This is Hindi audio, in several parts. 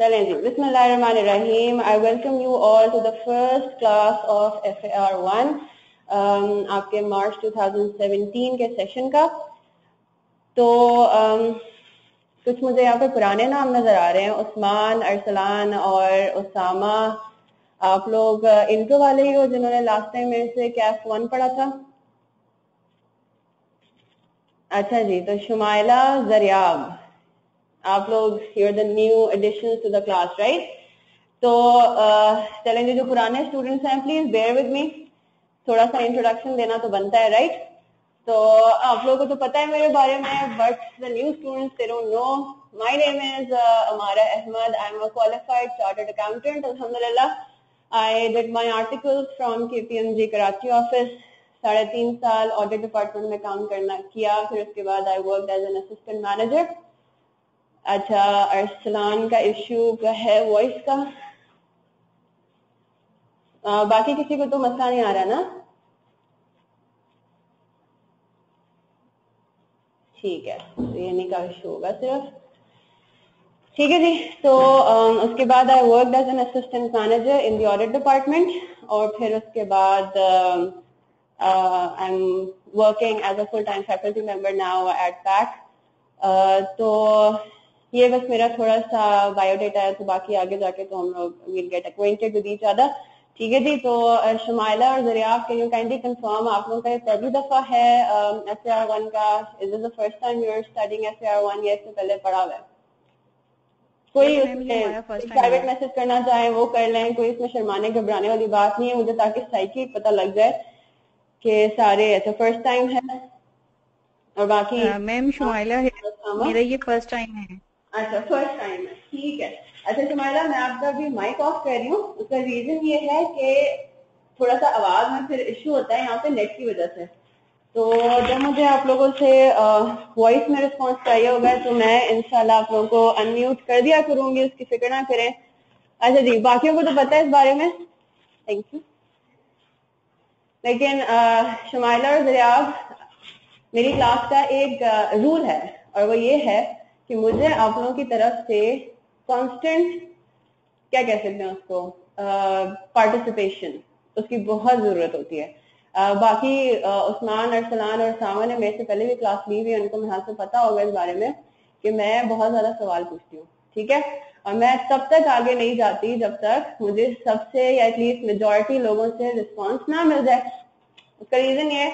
चलें जी बिस्मिल्लाहिर्रहमानिर्रहीम I welcome you all to the first class of F A R one आपके मार्च 2017 के सेशन का। तो um, कुछ मुझे यहाँ पे पुराने नाम नज़र आ रहे हैं। उस्मान अरसलान और उसामा। आप लोग इंट्रो वाले ही हो जिन्होंने लास्ट टाइम मेरे से कैफ वन पढ़ा था। अच्छा जी तो शुमाइला जरियाब। आप लोग you're the new addition to the class right तो चलें जी जो पुराने स्टूडेंट्स हैं प्लीज़ बेयर विद मी थोड़ा सा इंट्रोडक्शन देना तो बनता है राइट तो आप लोगों को तो पता है मेरे बारे में but the new students they don't know my name is Amara Ahmed I am a qualified chartered accountant अल्हम्दुलिल्लाह I did my articles from KPMG Karachi office साढ़े तीन साल ऑडिट डिपार्टमेंट में काम करना, किया. फिर उसके बाद I work as an assistant manager अच्छा अरसलान का इश्यू का है वॉइस का? आ, बाकी किसी को तो मसला नहीं आ रहा ना? ठीक है तो ये नहीं का इशू होगा सिर्फ़। ठीक है जी तो um, उसके बाद I work as an assistant manager in the audit department और फिर उसके बाद I am working as a full time faculty member now at PAC तो ये बस मेरा थोड़ा सा बायोडेटा है तो बाकी आगे जाके तो हम लोग will get acquainted with each other ठीक है जी तो शुमाइला और Zaryab can you kindly confirm आप लोगों का ये पहली दफ़ा है एस ए आर वन का? Is is the first time you are studying S A R one या इससे पहले पढ़ा हुआ है। कोई प्राइवेट मैसेज करना चाहे वो कर लें कोई इसमें शर्माने घबराने वाली बात नहीं है मुझे ताकि साइकी पता लग जाए कि सारे ऐसे फ़र्स्ट टाइम है। और बाकी मैम शुमाइला मेरा ये फ़र्स्ट टाइम है। अच्छा फ़र्स्ट टाइम है। ठीक है। अच्छा सुमाइला मैं आपका भी माइक ऑफ़ कर रही हूँ। उसका रीजन ये है कि थोड़ा सा आवाज़ में फिर इश्यू होता है यहाँ पे नेट की वजह से। तो जब मुझे आप लोगों से वॉइस में रिस्पॉन्स चाहिए होगा तो मैं इंशाल्लाह आप लोगों को अनम्यूट कर दिया करूँगी, उसकी फ़िक्र ना करें। अच्छा जी, बाकियों को तो पता है इस बारे में? थैंक यू लेकिन शुमाइला और दरियाब, मेरी क्लास का एक रूल है, और वो ये है कि मुझे आप लोगों की तरफ़ से कांस्टेंट क्या कह सकते हैं उसको? पार्टिसिपेशन uh, उसकी बहुत ज़रूरत होती है। आ, बाकी uh, उस्मान अरसलान और सावन ने मेरे से पहले भी क्लास ली हुई उनको यहाँ से पता होगा इस बारे में कि मैं बहुत ज़्यादा सवाल पूछती हूँ ठीक है? और मैं तब तक आगे नहीं जाती जब तक मुझे सबसे या एटलीस्ट मेजोरिटी लोगों से रिस्पॉन्स ना मिल जाए। उसका रीजन ये है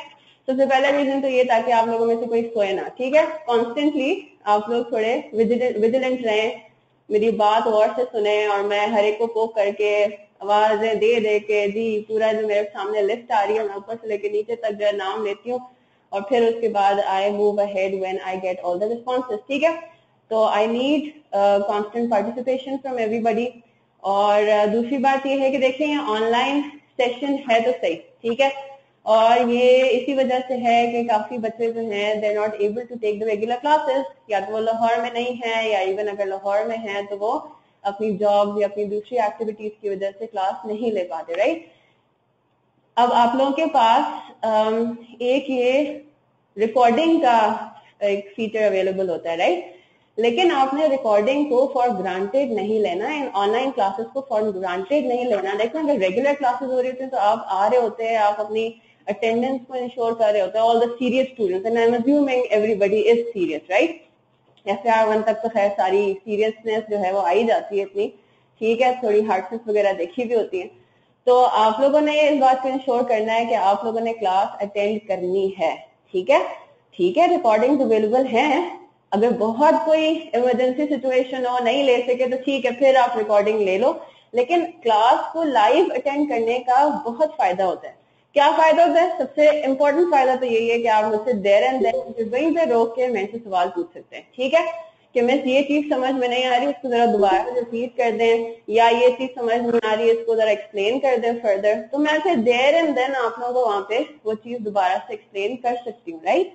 सबसे पहला रीजन तो ये ताकि आप लोगों में से कोई सोए ना ठीक है? कॉन्स्टेंटली आप लोग थोड़े विजिलेंट रहें मेरी बात और से सुने और मैं हर एक को पोक करके आवाज़ें दे दे के जी पूरा जो मेरे सामने लिस्ट आ रही है मैं ऊपर से लेके नीचे तक जो नाम लेती हूँ और फिर उसके बाद I move ahead when I get all the responses ठीक है? तो I need constant participation from everybody और uh, दूसरी बात यह है कि देखें ऑनलाइन सेशन है तो सही ठीक है? और ये इसी वजह से है कि काफ़ी बच्चे जो हैं they not able to take the regular classes या तो वो लाहौर में नहीं है, या इवन अगर लाहौर में है तो वो अपनी जॉब या अपनी दूसरी एक्टिविटीज़ की वजह से क्लास नहीं ले पाते राइट अब आप लोगों के पास एक ये रिकॉर्डिंग का एक फीचर अवेलेबल होता है राइट लेकिन आपने रिकॉर्डिंग को फॉर ग्रांटेड नहीं लेना इन ऑनलाइन क्लासेस को फॉर ग्रांटेड नहीं लेना। लेकिन अगर रेगुलर क्लासेस हो रही होती है तो आप आ रहे होते हैं, आप अपनी अटेंडेंस को इंश्योर कर रहे होते हैं all the serious students and I am assuming everybody is serious right F R one तक तो खैर सारी सीरियसनेस जो है वो आई जाती है इतनी। ठीक है, थोड़ी हार्डनेस वगैरह देखी भी होती है। तो आप लोगों ने इस बात को इंश्योर करना है कि आप लोगों ने क्लास अटेंड करनी है। ठीक है? ठीक है रिकॉर्डिंग अवेलेबल है। अगर बहुत कोई इमरजेंसी सिचुएशन हो, नहीं ले सके तो ठीक है, फिर आप रिकॉर्डिंग ले लो। लेकिन क्लास को लाइव अटेंड करने का बहुत फ़ायदा होता है। क्या फ़ायदा होता है सबसे इंपॉर्टेंट फ़ायदा तो यही है कि आप मुझसे देर एंड देर वहीं पे रोक के से सवाल पूछ सकते हैं। ठीक है? कि मैं ये चीज़ समझ में नहीं आ रही, उसको जरा दोबारा रिपीट कर दें, या ये चीज़ समझ में आ रही है इसको जरा एक्सप्लेन कर दें फर्दर तो मैं ऐसे देर एंड देन आप लोगों को वहाँ पे वो चीज़ दोबारा से एक्सप्लेन कर सकती हूँ राइट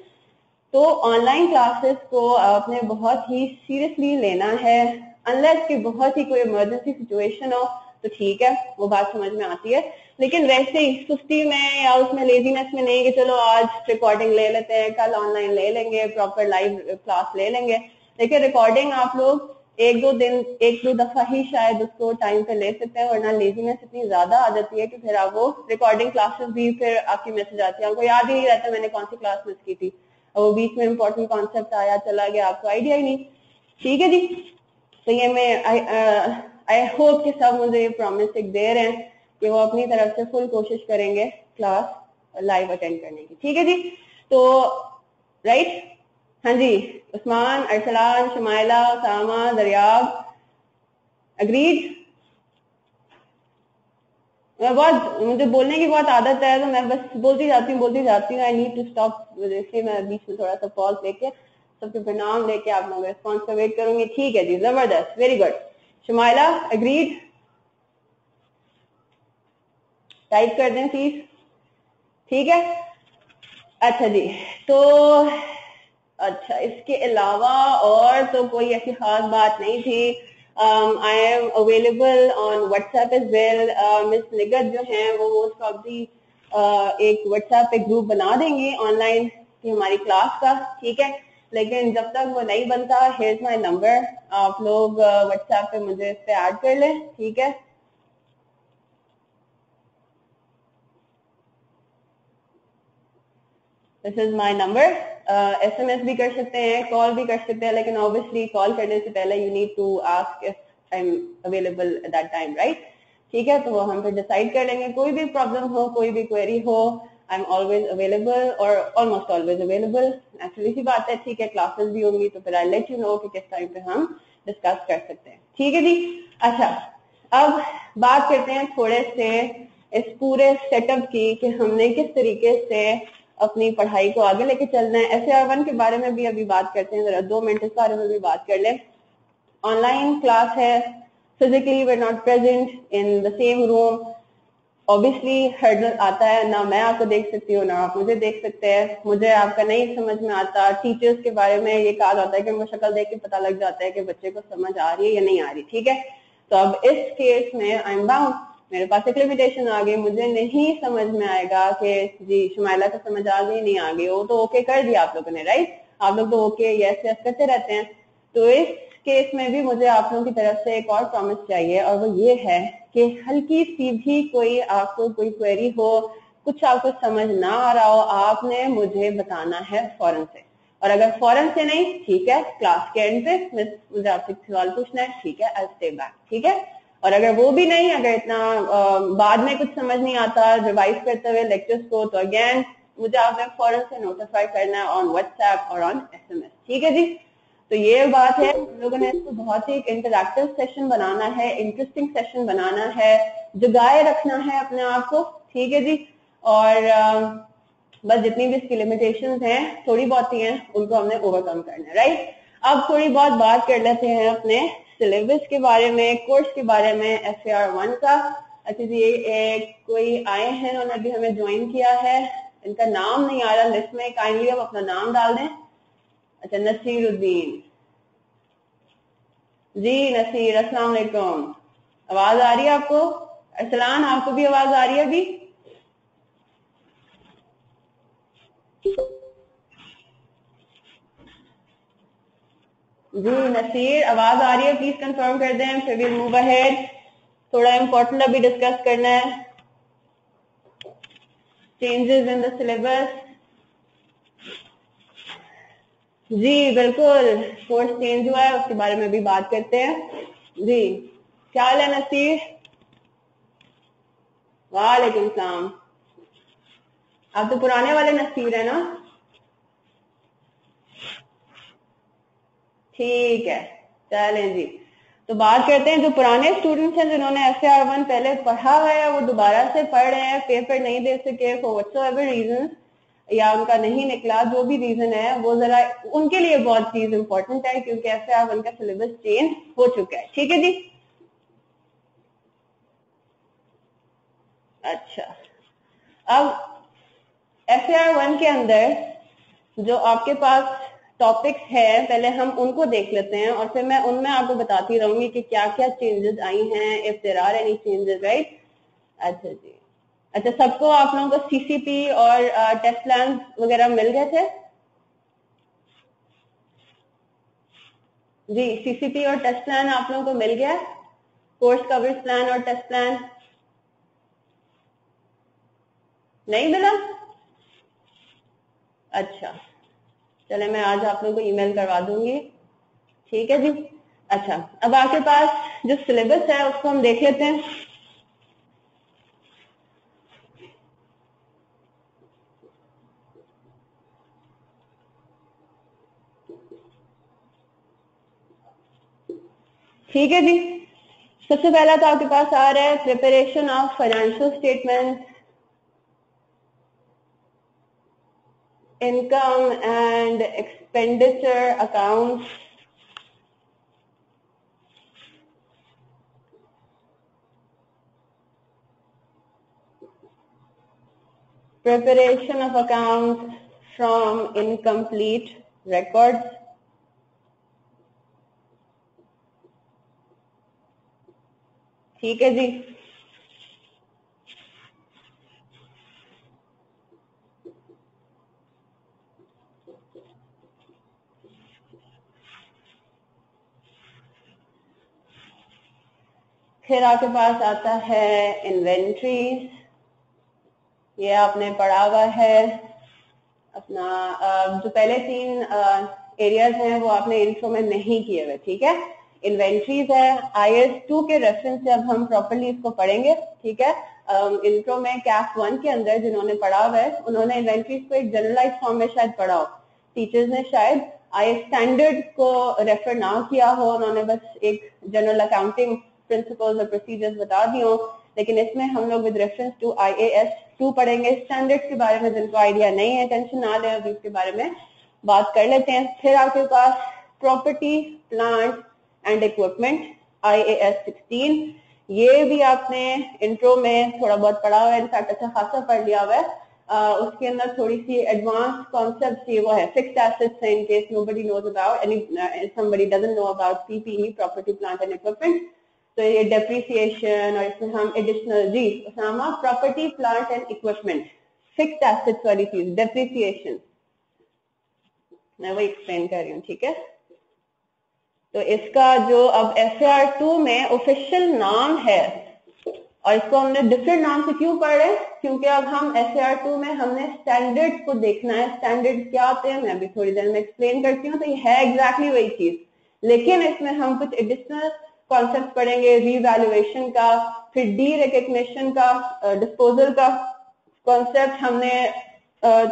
तो ऑनलाइन क्लासेस को आपने बहुत ही सीरियसली लेना है अनलेस की बहुत ही कोई इमरजेंसी सिचुएशन हो तो ठीक है, वो बात समझ में आती है। लेकिन वैसे ही, सुस्ती में या उसमें लेजीनेस में नहीं कि चलो आज रिकॉर्डिंग ले लेते हैं, कल ऑनलाइन ले लेंगे प्रॉपर लाइव क्लास ले लेंगे। लेकिन रिकॉर्डिंग आप लोग एक दो दिन, एक दो दफ़ा ही शायद उसको टाइम पे ले सकते हैं, वरना लेजीनेस इतनी ज़्यादा आ जाती है कि फिर आप वो रिकॉर्डिंग क्लासेस भी फिर आपकी मैसेज आती है। आपको याद ही नहीं रहता मैंने कौन सी क्लास मिस की थी। वो बीच में इम्पोर्टेंट कॉन्सेप्ट आया, चला गया, आपको आइडिया ही नहीं। ठीक है जी? तो ये मैं आई होप कि सब मुझे ये प्रॉमिस एक दे रहे हैं कि वो अपनी तरफ़ से फुल कोशिश करेंगे क्लास लाइव अटेंड करने की। ठीक है जी? तो राइट हाँ जी, उस्मान, अरसलान शमाइला सामा, दरियाब अग्रीड मैं बहुत, मुझे बोलने की बहुत आदत है तो मैं बस बोलती जाती हूँ, बोलती जाती हूँ आई नीड टू स्टॉप इसलिए मैं बीच में थोड़ा सा पॉज लेके, सबके परिणाम लेके आप लोगों रिस्पॉन्स का वेट करूँगी। ठीक है जी, ज़बरदस्त very good Shumaila agreed type कर दें प्लीज़ ठीक है? अच्छा जी तो अच्छा इसके अलावा और तो कोई ऐसी खास बात नहीं थी। I am available on WhatsApp as well miss Nighat जो है, वो मोस्ट प्रॉब्ली एक व्हाट्सएप पे ग्रुप बना देंगे ऑनलाइन हमारी क्लास का, ठीक है? लेकिन जब तक वो नहीं बनता हेयर माई नंबर आप लोग व्हाट्सएप uh, पे मुझे इस पे ऐड कर लें ठीक है? This is my number S M S भी कर सकते हैं कॉल भी कर सकते हैं लेकिन ऑब्वियसली कॉल करने से पहले you need to ask if I am available at that time right ठीक है तो हम फिर डिसाइड कर लेंगे। कोई भी प्रॉब्लम हो कोई भी क्वेरी हो आई एम ऑलवेज अवेलेबल और ऑलमोस्ट ऑलवेज अवेलेबल एक्चुअली सी बात है, ठीक है क्लासेस भी होंगी तो फिर आई लेट यू नो कि किस टाइम पे हम डिस्कस कर सकते हैं। ठीक है जी? अच्छा अब बात करते हैं थोड़े से इस पूरे सेटअप की कि हमने किस तरीके से अपनी पढ़ाई को आगे लेके चलना है। एस आर वन के बारे में भी अभी बात करते हैं, जरा दो मिनट इस बारे में भी बात कर ले। ऑनलाइन क्लास है physically they not present in the same room obviously hurdle आता है, ना मैं आपको देख सकती हूँ, ना आप मुझे देख सकते हैं। मुझे आपका नहीं समझ में आता। टीचर्स के बारे में ये कहा जाता है कि उनको शक्ल देख के पता लग जाता है कि बच्चे को समझ आ रही है या नहीं आ रही, ठीक है? तो अब इस केस में आई एम बाउंड मेरे पास एक लिमिटेशन आ गई। मुझे नहीं समझ में आएगा कि जी शुमाइला को समझ आ गई, नहीं आ गई। वो तो ओके कर दिया आप लोगों ने राइट आप लोग तो ओके यस यस करते रहते हैं। तो इस केस में भी मुझे आप लोगों की तरफ़ से एक और प्रॉमिस चाहिए और वो ये है कि हल्की सी भी कोई आपको कोई क्वेरी हो कुछ आपको समझ ना आ रहा हो आपने मुझे बताना है फ़ौरन से। और अगर फ़ौरन से नहीं ठीक है क्लास के एंड पे मुझे आपसे सवाल पूछना है ठीक है आई स्टे बैक ठीक है? और अगर वो भी नहीं अगर इतना आ, बाद में कुछ समझ नहीं आता रिवाइज करते हुए लेक्चर्स को तो अगेन मुझे आपने फ़ौरन से नोटिफाई करना है ऑन व्हाट्सएप और ऑन एसएमएस ठीक है जी? तो ये बात है, हम लोगों ने इसको बहुत ही एक इंटरेक्टिव सेशन बनाना है इंटरेस्टिंग सेशन बनाना है, जगाए रखना है अपने आप को, ठीक है जी? और बस जितनी भी इसकी लिमिटेशन हैं, थोड़ी बहुत ही हैं, उनको हमने ओवरकम करना है राइट अब थोड़ी बहुत बात कर लेते हैं अपने सिलेबस के बारे में कोर्स के बारे में एफ़ ए आर वन का। अच्छा जी एक कोई आए हैं, उन्होंने अभी हमें ज्वाइन किया है। इनका नाम नहीं आ रहा लिस्ट में काइंडली आप अपना नाम डाल दें। अच्छा नसीर उद्दीन जी नसीर, अस्सलाम वालेकुम। आवाज़ आ रही है आपको? अरसलान आपको भी आवाज़ आ रही है अभी? जी नसीर, आवाज़ आ रही है प्लीज़ कंफर्म कर दें, फिर वी मूव अहेड थोड़ा इम्पोर्टेंट अभी डिस्कस करना है। चेंजेस इन द सिलेबस जी, बिल्कुल कोर्स चेंज हुआ है, उसके बारे में भी बात करते हैं। जी, क्या हाल है नसीर? वालेकुम सलाम। आप तो पुराने वाले नसीर है ना? ठीक है, चलें जी। तो बात करते हैं, जो पुराने स्टूडेंट्स हैं, जिन्होंने एफ़ आर वन पहले पढ़ा हुआ है, वो दोबारा से पढ़ रहे हैं पेपर नहीं दे सके फॉर वट्स एवर रीजन या उनका नहीं निकला, जो भी रीजन है, वो जरा उनके लिए बहुत चीज़ इंपॉर्टेंट है, क्योंकि एफ़ आर वन का सिलेबस चेंज हो चुका है। ठीक है जी? अच्छा। अब एफ़ आर वन के अंदर जो आपके पास टॉपिक्स है, पहले हम उनको देख लेते हैं और फिर मैं उनमें आपको बताती रहूँगी कि क्या क्या चेंजेस आई हैं if there are any changes right अच्छा जी। अच्छा सबको आप लोगों को सीसीपी और टेस्ट प्लान वगैरह मिल गए थे? जी सीसीपी और टेस्ट प्लान आप लोगों को मिल गया? कोर्स कवरेज प्लान और टेस्ट प्लान नहीं मिला? अच्छा चले, मैं आज आप लोगों को ईमेल करवा दूँगी। ठीक है जी? अच्छा अब आपके पास जो सिलेबस है, उसको हम देख लेते हैं। ठीक है जी? सबसे पहला तो आपके पास आ रहा है preparation of financial statement income and expenditure accounts preparation of accounts from incomplete records ठीक है जी। फिर आपके पास आता है इन्वेंट्रीज ये आपने पढ़ा हुआ है। अपना जो पहले तीन एरियाज़ हैं, वो आपने इंट्रो में नहीं किए हुए, ठीक है? इन्वेंट्रीज है आई एस टू के रेफरेंस से अब हम प्रॉपरली इसको पढ़ेंगे ठीक है? इंट्रो um, में कैफ वन के अंदर जिन्होंने पढ़ा हुआ है उन्होंने इन्वेंट्रीज को एक जनरलाइज फॉर्म में शायद पढ़ा हो। टीचर्स ने शायद आई स्टैंडर्ड को रेफर ना किया हो उन्होंने बस एक जनरल अकाउंटिंग प्रिंसिपल्स और प्रोसीजर्स बता दी हो लेकिन इसमें हम लोग with reference to I A S two पढ़ेंगे। स्टैंडर्ड के बारे में जिनको आइडिया नहीं है टेंशन ना ले अभी इसके बारे में बात कर लेते हैं। फिर आपके पास property plant and equipment I A S sixteen ये भी आपने इंट्रो में थोड़ा बहुत पढ़ा हुआ है इनफैक्ट अच्छा खासा पढ़ लिया हुआ है। uh, उसके अंदर थोड़ी सी एडवांस कॉन्सेप्ट ये वो है। फिक्स्ड एसेट्स है in case nobody knows about any somebody doesn't know about PPE property plant and equipment तो ये डेप्रिसिएशन और इसमें हम additional ji Usama property plant and equipment fixed assets वाली चीज़ डेप्रिसिएशन मैं वो एक्सप्लेन कर रही हूँ ठीक है? तो इसका जो अब एफ़ आर टू में ऑफिशियल नाम है, और इसको हमने डिफरेंट नाम से क्यों पढ़ रहे क्योंकि अब हम एस आर टू में हमने स्टैंडर्ड को देखना है। स्टैंडर्ड क्या होते हैं? मैं अभी थोड़ी देर में एक्सप्लेन करती हूँ तो ये है एग्जैक्टली exactly वही चीज़। लेकिन इसमें हम कुछ एडिशनल कॉन्सेप्ट पढ़ेंगे। रीवैल्यूएशन का, फिर डी रिकग्निशन का डिस्पोजल का कॉन्सेप्ट हमने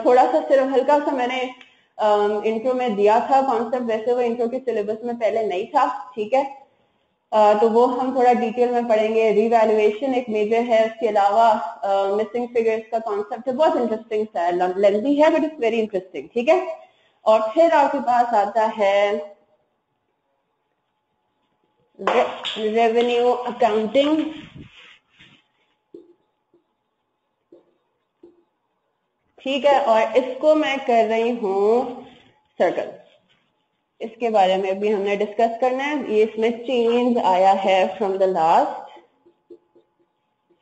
थोड़ा सा सिर्फ़ हल्का सा मैंने इंट्रो में दिया था कॉन्सेप्ट वैसे वो इंट्रो के सिलेबस में पहले नहीं था, ठीक है? तो वो हम थोड़ा डिटेल में पढ़ेंगे। रिवैल्यूएशन एक मेजर है, उसके अलावा मिसिंग फिगर्स का कॉन्सेप्ट है। बहुत इंटरेस्टिंग सा लेंथी है बट इट्स वेरी इंटरेस्टिंग ठीक है? और फिर आपके पास आता है रेवेन्यू अकाउंटिंग ठीक है, और इसको मैं कर रही हूँ सर्कल इसके बारे में भी हमने डिस्कस करना है। ये इसमें चेंज आया है from the last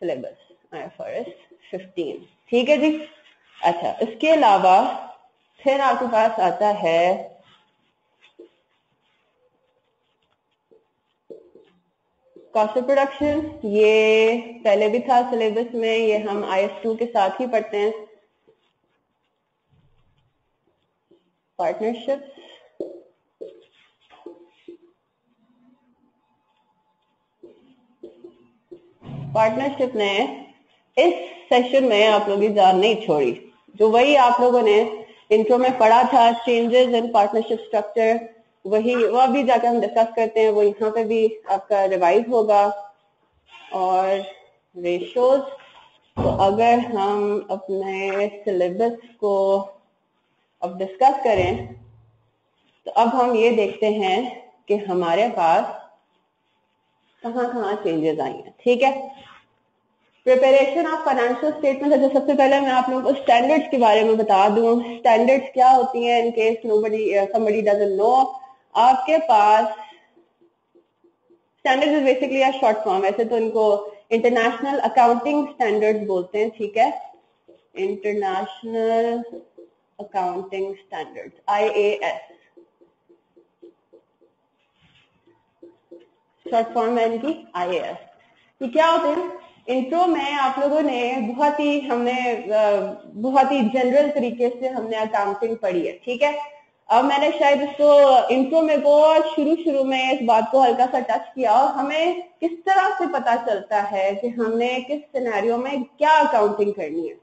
syllabus I for fifteen ठीक है जी? अच्छा इसके अलावा फिर आपके पास आता है कॉस्ट प्रोडक्शन ये पहले भी था सिलेबस में, ये हम आई एस टू के साथ ही पढ़ते हैं। पार्टनरशिप पार्टनरशिप ने इस सेशन में आप लोगों की जान नहीं छोड़ी। जो वही आप लोगों ने इंट्रो में पढ़ा था चेंजेस इन पार्टनरशिप स्ट्रक्चर वही, वो अभी जाकर हम डिस्कस करते हैं, वो यहाँ पे भी आपका रिवाइज होगा। और रेशोज तो अगर हम अपने सिलेबस को अब डिस्कस करें तो अब हम ये देखते हैं कि हमारे पास कहाँ कहाँ चेंजेस आई हैं, ठीक है? प्रिपरेशन ऑफ़ फाइनेंशियल स्टेटमेंट अच्छा सबसे पहले मैं आप लोगों को स्टैंडर्ड्स के बारे में बता दूँ। स्टैंडर्ड्स क्या होती हैं in case nobody somebody doesn't know आपके पास standard is basically short form वैसे तो इनको इंटरनेशनल अकाउंटिंग स्टैंडर्ड बोलते हैं, ठीक है? International I A S short form है इनकी आई ये क्या होते हैं? इंट्रो में आप लोगों ने बहुत ही हमने बहुत ही जनरल तरीके से हमने अकाउंटिंग पढ़ी है, ठीक है? अब मैंने शायद इसको इंट्रो में बहुत शुरू शुरू में इस बात को हल्का सा टच किया और हमें किस तरह से पता चलता है कि हमें किस सिनेरियो में क्या अकाउंटिंग करनी है?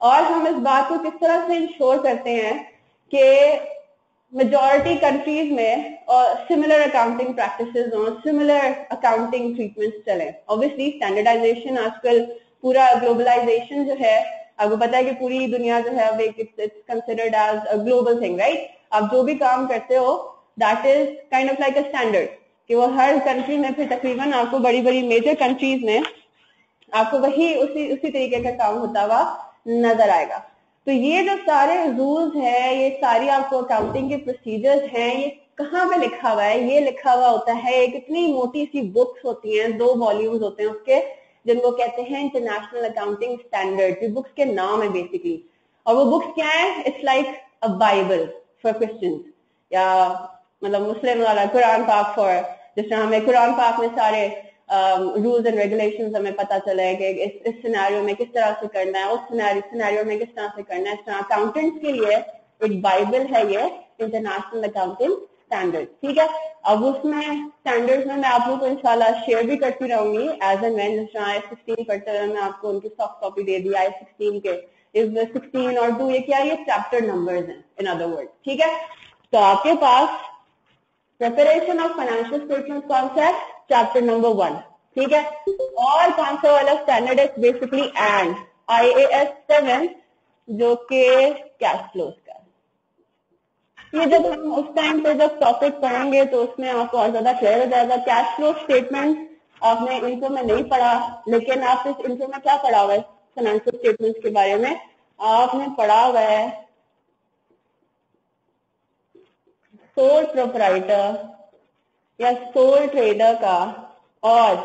और हम इस बात को किस तरह से इंश्योर करते हैं कि मेजोरिटी कंट्रीज़ में और सिमिलर अकाउंटिंग प्रैक्टिसेस और सिमिलर अकाउंटिंग ट्रीटमेंट्स चले। ऑब्वियसली स्टैंडर्डाइजेशन आजकल पूरा ग्लोबलाइजेशन जो है, आपको पता है कि पूरी दुनिया जो है it's considered as a global thing right आप जो भी काम करते हो that is kind of like a standard कि वो हर कंट्री में फिर तकरीबन आपको बड़ी बड़ी मेजर कंट्रीज़ में आपको वही उसी उसी तरीके का काम होता हुआ नज़र आएगा। तो ये जो सारे रूल्स है, ये सारी आपको अकाउंटिंग के प्रोसीजर्स हैं, ये कहाँ पे लिखा हुआ है? ये लिखा हुआ होता है, एक इतनी मोटी सी बुक्स होती हैं, दो वॉल्यूम्स होते हैं उसके, जिनको कहते हैं इंटरनेशनल अकाउंटिंग स्टैंडर्ड बुक्स के नाम है बेसिकली और वो बुक्स क्या है? It's like a Bible for Christians या मतलब मुस्लिम वाला कुरान पाक फॉर जिस हमें कुरान पाक में सारे रूल्स एंड रेगुलेशंस हमें पता चला है कि इस इस सिनेरियो में किस तरह से करना है, उस सिनेरियो में किस तरह से करना है। इस तरह अकाउंटेंट्स के लिए एक बाइबल है ये इंटरनेशनल अकाउंटिंग स्टैंडर्ड ठीक है? अब उसमें स्टैंडर्ड्स में मैं आप लोगों को इंशाल्लाह शेयर भी करती रहूँगी। एज एंड वेन जिस आई सिक्सटीन पढ़ते हुए मैं आपको उनकी सॉफ्ट कॉपी दे दी आई सिक्सटीन के। इस सिक्सटीन और टू ये क्या? ये चैप्टर नंबर्स हैं इन अदर वर्ड ठीक है? तो आपके पास preparation of financial statement concept chapter number one ठीक है? और कौन सा वाला स्टैंडर्ड है basically and I A S seven जो कि कैश फ्लोज का। ये जब हम उस टाइम पे जब टॉपिक पढ़ेंगे तो उसमें आपको और ज़्यादा क्लियर हो जाएगा। कैश फ्लो स्टेटमेंट आपने इनको में नहीं पढ़ा, लेकिन आप इस इंट्रो में क्या पढ़ा हुआ है? फाइनेंशियल स्टेटमेंट के बारे में। आपने पढ़ा हुआ है सोल प्रोपराइटर या सोल ट्रेडर का, और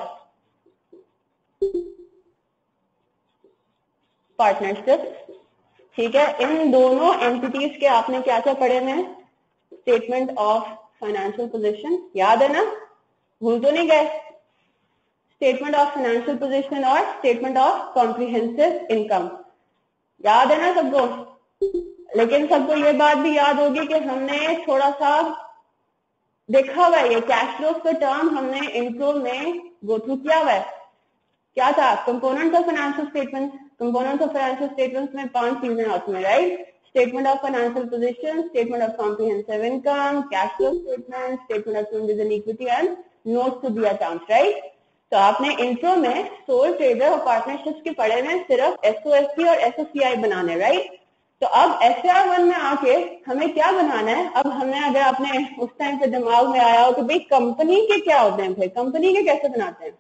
पार्टनरशिप ठीक है? इन दोनों एंटिटीज के आपने क्या क्या पढ़े हैं? स्टेटमेंट ऑफ़ फाइनेंशियल पोजीशन याद है ना? भूल तो नहीं गए? स्टेटमेंट ऑफ़ फाइनेंशियल पोजीशन और स्टेटमेंट ऑफ़ कॉम्प्रिहेंसिव इनकम याद है ना सबको लेकिन सबको ये बात भी याद होगी कि हमने थोड़ा सा देखा हुआ ये कैश फ्लो का टर्म हमने इंट्रो में गो थ्रू किया हुआ है। क्या था? Components of financial statement components of financial statements में पाँच चीज़ें आती हैं right statement of financial position statement of comprehensive income cash flow statement statement of equity and note to be account right तो आपने इंट्रो में सोल ट्रेडर और पार्टनरशिप के पढ़े में सिर्फ़ एसओएसपी और एसओसीआई बनाने राइट तो अब एस वन में आके हमें क्या बनाना है? अब हमें अगर आपने उस टाइम पे दिमाग में आया हो कि भाई कंपनी के क्या होते हैं भाई? कंपनी के कैसे बनाते हैं?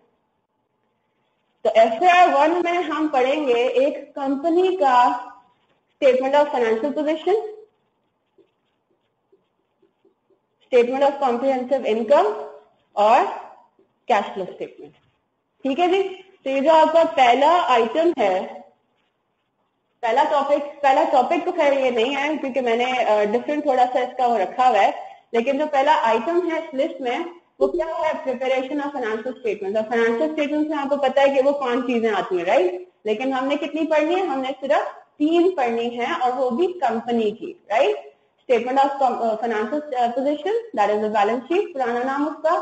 तो आर वन में हम पढ़ेंगे एक कंपनी का statement of financial position statement of comprehensive income और कैश फ्लो स्टेटमेंट ठीक है जी? तो ये जो आपका पहला आइटम है पहला टॉपिक पहला टॉपिक तो खैर ये नहीं है, क्योंकि मैंने डिफरेंट थोड़ा सा इसका वो रखा हुआ है। लेकिन जो पहला आइटम है इस लिस्ट में, वो क्या है? प्रिपरेशन ऑफ़ फाइनेंशियल स्टेटमेंट और फाइनेंशियल स्टेटमेंट में आपको पता है कि वो पाँच चीज़ें आती है राइट लेकिन हमने कितनी पढ़नी है? हमने सिर्फ़ तीन पढ़नी है और वो भी कंपनी की right statement of financial position that is a balance sheet पुराना नाम उसका।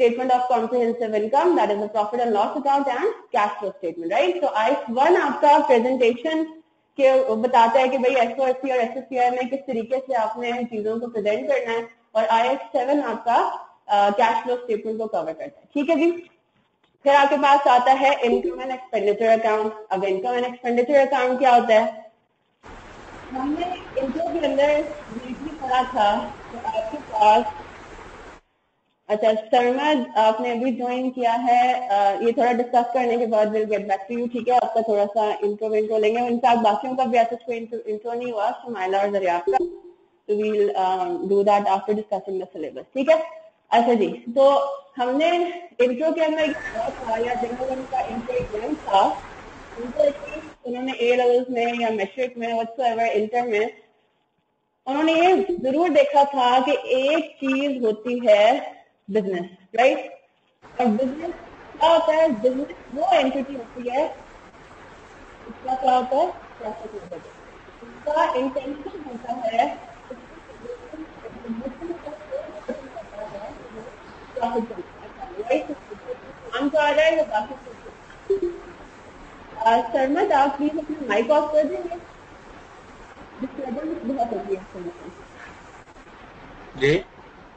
Statement of comprehensive income that is a profit and loss account and cash flow statement right तो आई वन आपका प्रेजेंटेशन कि बताता है कि भाई एस और एस में किस तरीके से आपने इन चीज़ों को प्रेजेंट करना है और आई एस सेवन आपका कैश फ्लो स्टेटमेंट को कवर करता है। ठीक है जी? फिर आपके पास आता है इनकम एंड एक्सपेंडिचर अकाउंट अब इनकम एंड एक्सपेंडिचर अकाउंट क्या होता है? हमने इनकम के अंदर पढ़ा था तो आपके पास अच्छा सरमद आपने अभी ज्वाइन किया है ये थोड़ा डिस्कस करने के बाद will get back to you ठीक है? आपका थोड़ा सा इंट्रो विंट्रो लेंगे इनफैक्ट बाकियों का भी ऐसा कोई इंट्रो नहीं हुआ शुमाइला और ज़रिया का तो we'll do that after discussing the syllabus ठीक है? अच्छा जी तो हमने इंट्रो के अंदर उन्होंने ए लेवल्स में या मेट्रिक में व्हाटसोएवर इंटर में, उन्होंने ये ज़रूर देखा था कि एक चीज़ होती है बिज़नेस राइट और बिज़नेस क्या होता है? बिज़नेस वो एंटिटी होती है इसका क्या होता है? प्रॉफिट होता है। इसका इंटेंशन होता है प्रॉफिट काम तो आ रहा है आप प्लीज़ अपना माइक ऑफ़ कर देंगे डिस्टर्बेंस बहुत होती है जी।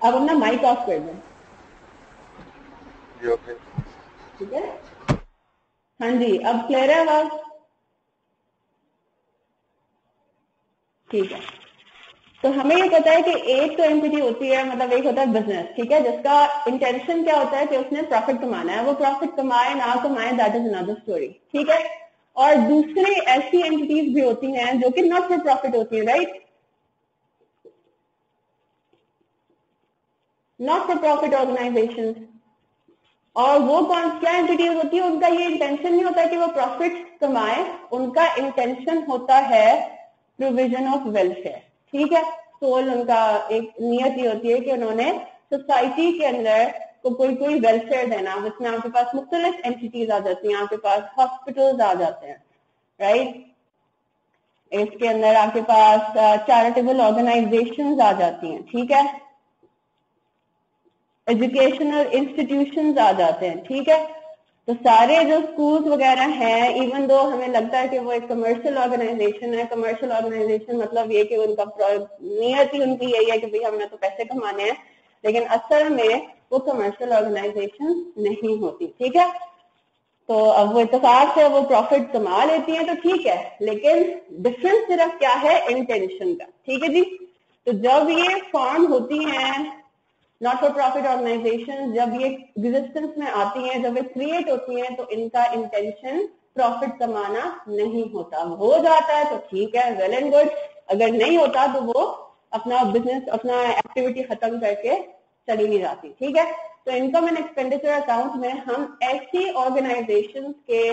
आप अपना माइक ऑफ़ कर दें। ओके ठीक है? हाँ जी, अब क्लियर है आवाज़? ठीक है। तो हमें ये पता है कि एक तो एंटिटी होती है मतलब एक होता है बिज़नेस ठीक है? जिसका इंटेंशन क्या होता है कि उसने प्रॉफिट कमाना है। वो प्रॉफिट कमाए, ना कमाए दैट इज़ अनदर स्टोरी ठीक है? और दूसरी ऐसी एंटिटीज भी होती हैं जो कि नॉट फॉर प्रॉफिट होती है right not for profit organization और वो कौन, क्या एंटिटीज होती है, उनका ये इंटेंशन नहीं होता कि वो प्रॉफिट कमाए। उनका इंटेंशन होता है प्रोविज़न ऑफ़ वेलफेयर ठीक है? सोल उनका एक नियत ये होती है कि उन्होंने सोसाइटी के अंदर को कोई कोई वेलफेयर देना। जिसमें आपके पास मुख्तलिफ़ एंटिटीज आ जाती हैं, आपके पास हॉस्पिटल्स आ जाते हैं राइट इसके अंदर आपके पास चैरिटेबल ऑर्गेनाइजेशन आ जाती हैं। ठीक है? एजुकेशनल इंस्टीट्यूशन आ जाते हैं, ठीक है? तो सारे जो स्कूल्स वगैरह हैं इवन दो हमें लगता है कि वो एक कमर्शियल ऑर्गेनाइजेशन है कमर्शियल ऑर्गेनाइजेशन मतलब ये कि उनका नियत ही उनकी यही है कि भाई हमने तो पैसे कमाने हैं, लेकिन असल में वो कमर्शियल ऑर्गेनाइजेशन नहीं होती, ठीक है? तो अब वो इतफाक से वो प्रॉफिट कमा लेती हैं तो ठीक है, लेकिन डिफरेंस सिर्फ़ क्या है? इंटेंशन का, ठीक है जी? तो जब ये फॉर्म होती हैं नॉट फॉर प्रॉफिट ऑर्गेनाइजेशन जब ये एग्जिस्टेंस में आती हैं, जब ये क्रिएट होती हैं तो इनका इंटेंशन प्रॉफिट कमाना नहीं होता। हो जाता है तो ठीक है वेल एंड गुड अगर नहीं होता तो वो अपना बिज़नेस अपना एक्टिविटी खत्म करके चली नहीं जाती। ठीक है? तो इनकम एंड एक्सपेंडिचर अकाउंट में हम ऐसी ऑर्गेनाइजेशन के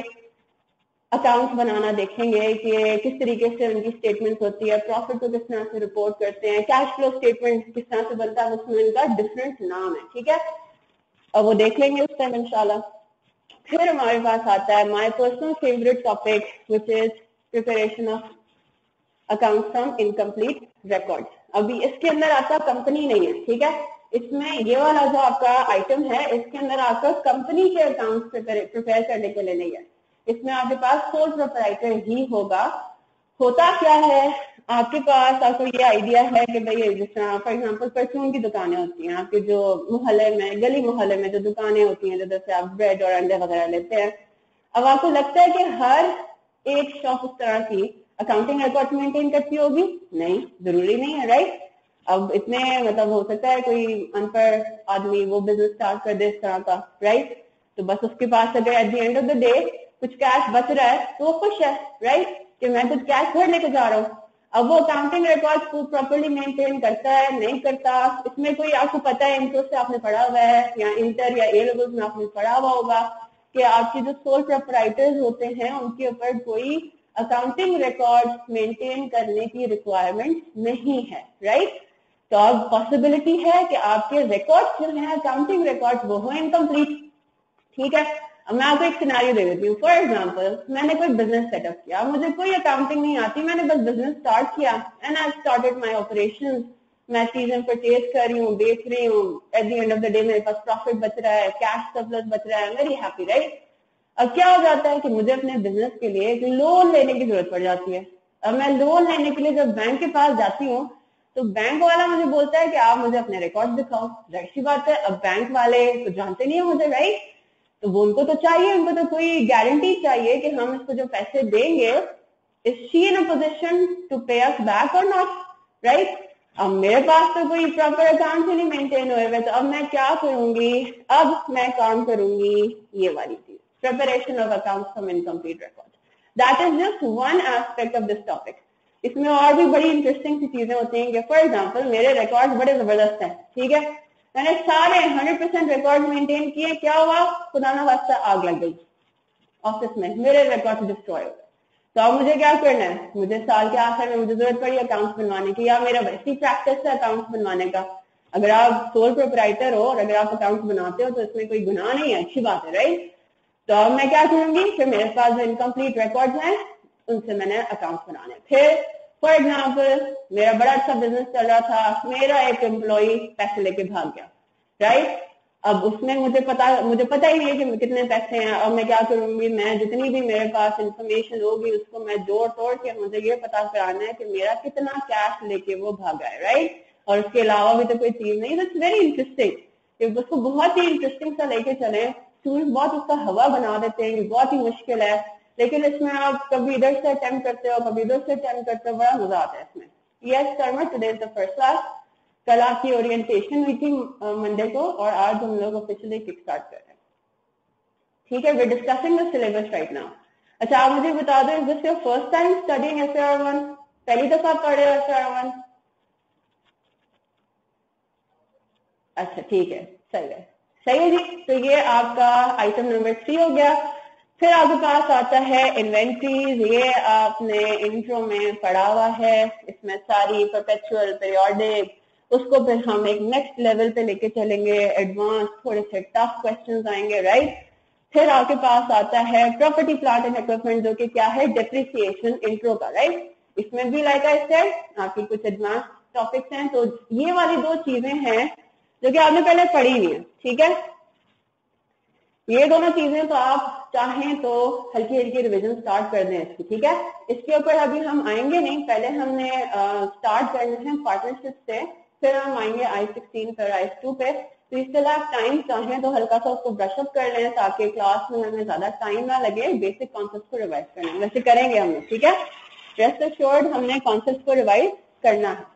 अकाउंट बनाना देखेंगे कि किस तरीके से उनकी स्टेटमेंट होती है प्रॉफिट को किस तरह से रिपोर्ट करते हैं कैश फ्लो स्टेटमेंट किस तरह से बनता है उसमें इनका डिफरेंट नाम है, ठीक है? अब वो देख लेंगे उस टाइम इंशाल्लाह। फिर हमारे पास आता है my personal favourite topic which is preparation of account from incomplete record अभी इसके अंदर आपका कंपनी नहीं है, ठीक है? इसमें ये वाला जो आपका आइटम है, इसके अंदर आपका कंपनी के अकाउंट प्रिपेयर करने के लिए नहीं है। इसमें आपके पास सोल प्रोपराइटर ही होगा। होता क्या है? आपके पास आपको ये आइडिया है कि भाई जिस तरह फॉर एग्ज़ाम्पल परचून की दुकानें होती हैं, आपके जो मोहल्ले में, गली मोहल्ले में जो दुकानें होती हैं जैसे आप ब्रेड और अंडे वगैरह लेते हैं, अब आपको लगता है कि हर एक शॉप उस तरह की अकाउंटिंग रिकॉर्ड मेंटेन करती होगी? नहीं, ज़रूरी नहीं है राइट अब इतने मतलब हो सकता है कोई अनपढ़ आदमी वो बिज़नेस स्टार्ट कर दे इस तरह का राइट तो बस उसके पास अगर at the end of the day कुछ कैश बच रहा है तो वो खुश है राइट कि मैं कुछ कैश घर लेके जा रहा हूँ। अब वो अकाउंटिंग रिकॉर्ड को प्रॉपरली मेंटेन करता है, नहीं करता, इसमें कोई आपको पता है इंट्रो से आपने पढ़ा हुआ है, या इंटर या ए में आपने पढ़ा हुआ होगा, कि आपके जो सोल प्रोपराइटर्स होते हैं, उनके ऊपर कोई अकाउंटिंग रिकॉर्ड मेंटेन करने की रिक्वायरमेंट नहीं है राइट तो अब पॉसिबिलिटी है कि आपके रिकॉर्ड जो है अकाउंटिंग रिकॉर्ड वो हो इनकम्प्लीट ठीक है? मैं आपको एक सिनारियो दे देती हूँ। फॉर एग्ज़ाम्पल मैंने कोई बिज़नेस सेटअप किया, मुझे कोई अकाउंटिंग नहीं आती, मैंने बस बिज़नेस स्टार्ट किया and I started my operation मैं चीज़ें परचेज कर रही हूँ, बेच रही हूँ। At the end of the day मेरे पास प्रॉफिट बच रहा है कैश सरप्लस बच रहा है वेरी हैप्पी राइट अब क्या हो जाता है कि मुझे अपने बिज़नेस के लिए एक लोन लेने की ज़रूरत पड़ जाती है। अब मैं लोन लेने के लिए जब बैंक के पास जाती हूँ तो बैंक वाला मुझे बोलता है कि आप मुझे अपने रिकॉर्ड दिखाओ। ज़ाहिर बात है, अब बैंक वाले तो जानते नहीं है मुझे राइट तो वो उनको तो चाहिए, उनको तो कोई गारंटी चाहिए कि हम इसको जो पैसे देंगे is she in position to pay us back और नॉट राइट अब मेरे पास तो कोई प्रॉपर अकाउंट ही नहीं मेंटेन हुए हुए तो अब मैं क्या करूँगी? अब मैं काम करूँगी ये वाली चीज़। Preparation of account from incomplete record that is just one aspect of this topic इसमें और भी बड़ी इंटरेस्टिंग सी चीज़ें होती हैं कि फॉर एग्ज़ाम्पल मेरे रिकॉर्ड बड़े ज़बरदस्त हैं, ठीक है? मैंने सारे हंड्रेड परसेंट रिकॉर्ड मेंटेन किए, क्या हुआ? खुदा ना वास्ता आग लग गई। ऑफ़िस में, मेरे रिकॉर्ड डिस्ट्रॉय तो अब मुझे क्या करना है? मुझे साल के आखिर में मुझे ज़रूरत पड़ी अकाउंट बनवाने की, या मेरा वैसी प्रैक्टिस है अकाउंट बनवाने का? अगर आप सोल प्रोपराइटर हो और अगर आप अकाउंट बनाते हो तो इसमें कोई गुनाह नहीं है, अच्छी बात है राइट तो अब मैं क्या करूँगी? फिर मेरे पास जो इनकम्प्लीट रिकॉर्ड हैं, उनसे मैंने अकाउंट बनाने फिर फॉर एग्ज़ाम्पल मेरा बड़ा अच्छा बिज़नेस चल रहा था, मेरा एक एम्प्लॉय पैसे लेके भाग गया राइट अब उसमें मुझे पता मुझे पता ही नहीं है कि कितने पैसे हैं, अब मैं क्या करूँगी? मैं जितनी भी मेरे पास इंफॉर्मेशन होगी, उसको मैं जोड़ तोड़ के मुझे ये पता कराना है कि मेरा कितना कैश लेके वो भागा है राइट और उसके अलावा भी तो कोई चीज़ नहीं इट्स वेरी इंटरेस्टिंग उसको बहुत ही इंटरेस्टिंग सा लेके चले स्टूडेंट बहुत उसका हवा बना देते हैं, बहुत ही मुश्किल है। लेकिन इसमें आप कभी इधर से अटेम्प्ट करते हो, कभी इधर से अटेम्प्ट करते हो, बड़ा मज़ा आता है इसमें। Yes Karma today is the first class कल आपकी ओरिएंटेशन हुई थी मंडे को, और आज हम लोग ऑफिशियली किक स्टार्ट कर रहे हैं। ठीक है we discussing the syllabus right now अच्छा आप मुझे बता दो is this your first time studying S R one पहली दफ़ा पढ़ एस आर वन अच्छा ठीक है, सही है। सही है जी तो ये आपका आइटम नंबर थ्री हो गया। फिर आपके पास आता है इन्वेंट्रीज ये आपने इंट्रो में पढ़ा हुआ है, इसमें सारी परपेचुअल पीरियोडिक उसको फिर हम एक नेक्स्ट लेवल पे लेके चलेंगे एडवांस थोड़े से टफ क्वेश्चन आएँगे राइट फिर आपके पास आता है प्रॉपर्टी प्लांट एंड इक्विपमेंट जो कि क्या है? डेप्रिसिएशन इंट्रो का राइट इसमें भी लाइक आई सेड आपकी कुछ एडवांस टॉपिक्स हैं तो ये वाली दो चीज़ें हैं, जो कि आपने पहले पढ़ी हुई है, ठीक है? ये दोनों चीज़ें तो आप चाहें तो हल्की हल्की रिवीजन स्टार्ट कर दें इसकी, ठीक है? इसके ऊपर अभी हम आएँगे नहीं, पहले हमने स्टार्ट करना है पार्टनरशिप से, फिर हम आएँगे आई सिक्सटीन पर आई टू पे। तो इसके लिए आप टाइम चाहें तो हल्का सा उसको ब्रशअप कर लें ताकि क्लास में हमें ज़्यादा टाइम ना लगे बेसिक कॉन्सेप्ट को रिवाइज करने वैसे करेंगे हम ठीक है? रेस्ट अश्योर्ड हमने कॉन्सेप्ट को रिवाइज करना है।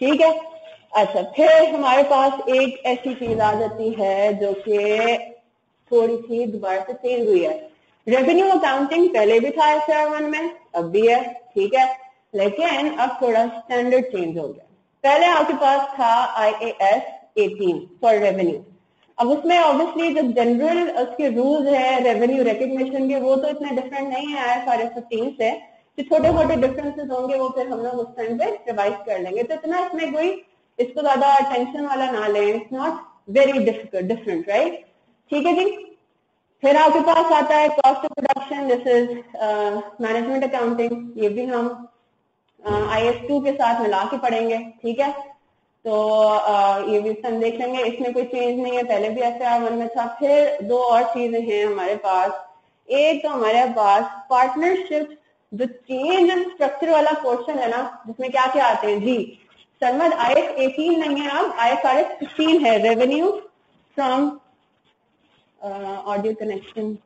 ठीक है? अच्छा फिर हमारे पास एक ऐसी चीज़ आ जाती है जो कि थोड़ी सी दोबारा से चेंज हुई है। रेवेन्यू अकाउंटिंग पहले भी था एस वन में, अब भी है, ठीक है। लेकिन अब थोड़ा स्टैंडर्ड चेंज हो गया। पहले आपके पास था I A S eighteen for revenue अब उसमें ऑब्वियसली जो जनरल उसके रूल्स है रेवेन्यू रिकग्निशन के, वो तो इतने डिफरेंट नहीं है I F R S fifteen से। छोटे मोटे डिफरेंसेस होंगे, वो फिर हम लोग उस टाइम पे रिवाइज कर लेंगे। तो इतना इसमें कोई इसको ज़्यादा टेंशन वाला ना लें. It's not very difficult different right ठीक है जी? फिर आपके पास आता है cost of production this is management accounting ये भी हम आई एस टू के साथ मिला के पढ़ेंगे ठीक है? तो uh, ये भी हम देख लेंगे. इसमें कोई चेंज नहीं है. पहले भी ऐसे वन में था. फिर दो और चीज़ें हैं हमारे पास. एक तो हमारे पास पार्टनरशिप जो चेंज एंड स्ट्रक्चर वाला पोर्शन है ना जिसमें क्या क्या आते हैं? जी सरमद आई एस एटीन नहीं है अब I S R S fifteen है revenue from audio connection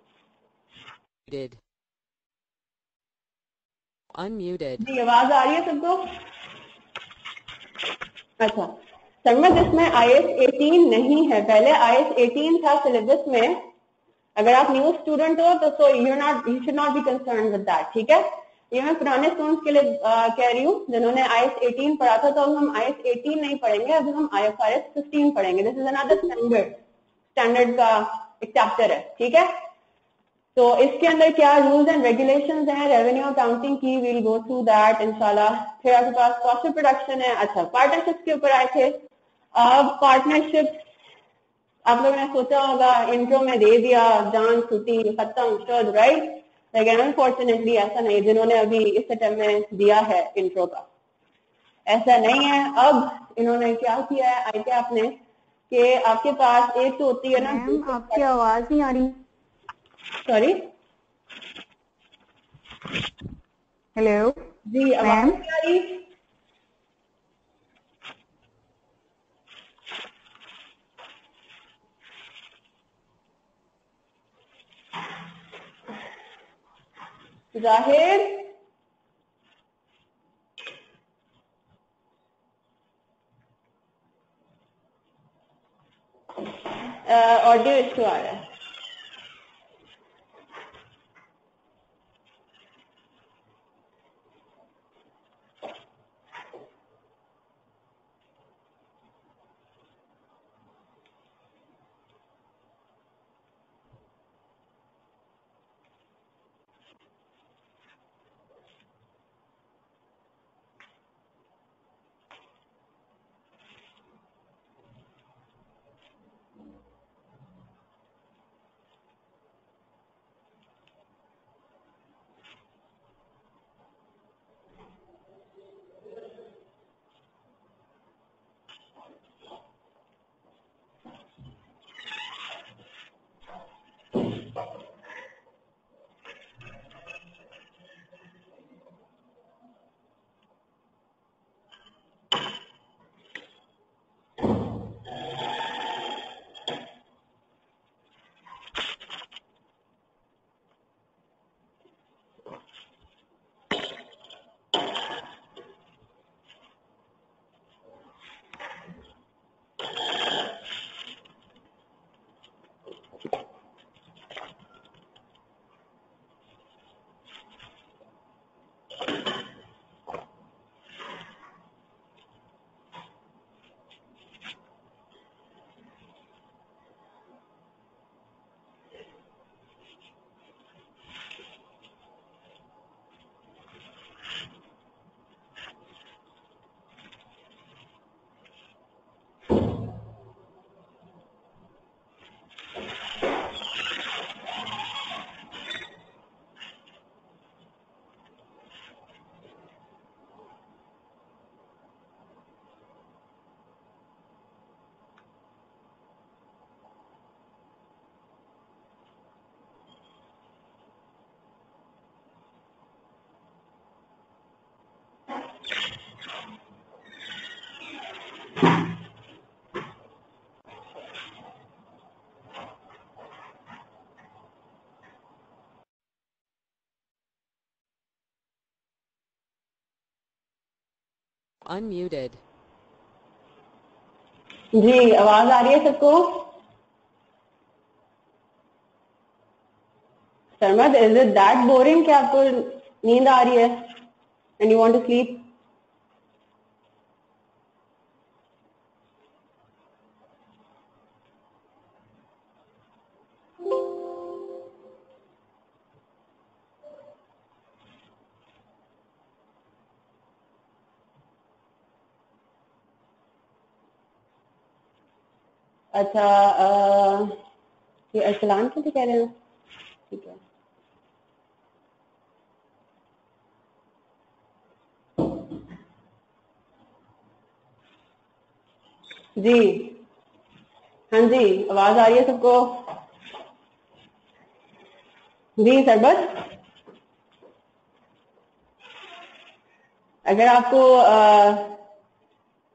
Unmuted. जी आवाज़ आ रही है सबको? अच्छा। सरमद इसमें आई एस एटीन नहीं है पहले आई एस एटीन था सिलेबस में। अगर आप न्यू स्टूडेंट हो तो so you not you should not be concern with that ठीक है? ये मैं पुराने स्टूडेंट्स के लिए आ, कह रही हूँ जिन्होंने आई एस एटीन पढ़ा था तो अब हम आई एस एटीन नहीं पढ़ेंगे अब हम I F R S fifteen पढ़ेंगे। This is another standard standard का एक चैप्टर है ठीक है? तो इसके अंदर क्या रूल्स एंड रेगुलेशन हैं रेवेन्यू अकाउंटिंग की विल गो थ्रू दैट इंशाल्लाह फिर आपके पास कॉस्ट प्रोडक्शन है अच्छा पार्टनरशिप के ऊपर आए थे। अब पार्टनरशिप आप लोगों ने सोचा होगा इंट्रो में दे दिया जान छुट्टी खत्म शोध राइट लेकिन अनफॉर्चुनेटली ऐसा नहीं जिन्होंने अभी इस अटेम्प में दिया है इंट्रो का। ऐसा नहीं है अब इन्होंने क्या किया है आई क्या आपने कि आपके पास एक तो होती है ना आपकी आवाज़ नहीं आ रही। सॉरी हेलो जी आवाज़ नहीं आ रही। ज़ाहिर। ऑडियो इशू आ रहा है। Unmuted. जी, आवाज़ आ रही है सबको? Sharma is it that boring क्या आपको नींद आ रही है? And you want to sleep अच्छा ये अरसलान के लिए कह रहे हैं? ठीक है। जी। हाँ जी, आवाज़ आ रही है सबको? जी, सरबत? अगर आपको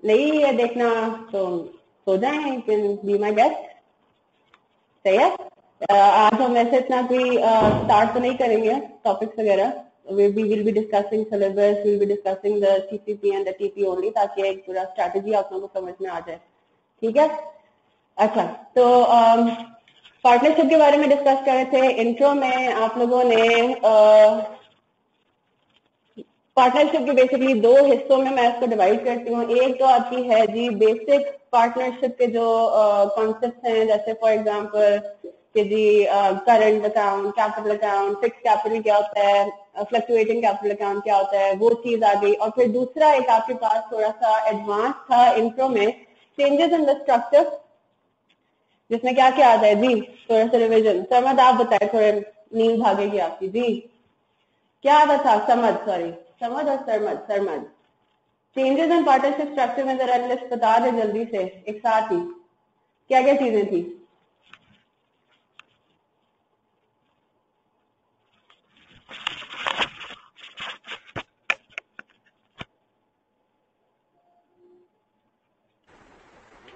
नहीं है देखना तो so can be my guest सही है आज हम ऐसे इतना कोई स्टार्ट तो नहीं करेंगे टॉपिक्स वगैरह. We we will be discussing syllabus, we will be discussing the CCP and the TP only, ताकि एक पूरा strategy आप लोगों को समझ में आ जाए. ठीक है? अच्छा तो पार्टनरशिप के बारे में डिस्कस कर रहे थे. इंट्रो में आप लोगों ने पार्टनरशिप के बेसिकली दो हिस्सों में मैं इसको डिवाइड करती हूँ। एक तो आपकी है जी बेसिक पार्टनरशिप के जो कॉन्सेप्ट uh, हैं जैसे फॉर एग्जांपल कि जी current account capital account fix capital क्या होता है फ्लक्चुएटिंग कैपिटल अकाउंट क्या होता है वो चीज़ आ गई। और फिर दूसरा एक आपके पास थोड़ा सा एडवांस था इंट्रो में चेंजेस इन द स्ट्रक्चर जिसमें क्या क्या आता है जी थोड़ा सा रिविजन समझ आप बताए थोड़े नींद भागेगी आपकी। जी क्या था समझ सॉरी समझ और Sarmad Sarmad changes in partnership structure में जरा लिस्ट बता दे जल्दी से एक साथ ही। क्या क्या चीज़ें थी?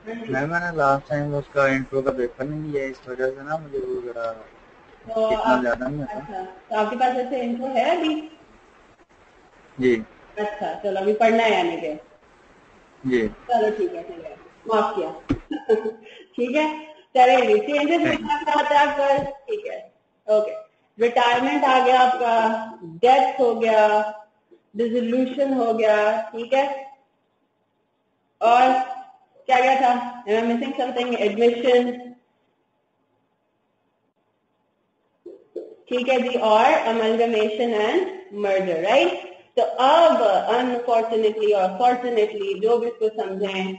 मैम मैंने लास्ट टाइम उसका इंट्रो का पेपर नहीं लिया इस वजह से ना मुझे वो जरा तो इतना ज़्यादा नहीं आता अच्छा तो आपके पास ऐसे इंट्रो है अभी? जी। अच्छा चलो अभी पढ़ना है यानी कि। जी। चलो ठीक है ठीक है। माफ़ किया। ठीक है? चलेंगे चेंजेस आपका ठीक है। ओके रिटायरमेंट आ गया आपका डेथ हो गया डिसोल्यूशन हो गया ठीक है? और क्या क्या था? Am I missing something admission ठीक है जी और अमलगमेशन एंड मर्जर राइट तो अब अनफॉर्चुनेटली और फॉर्चुनेटली जो भी इसको समझें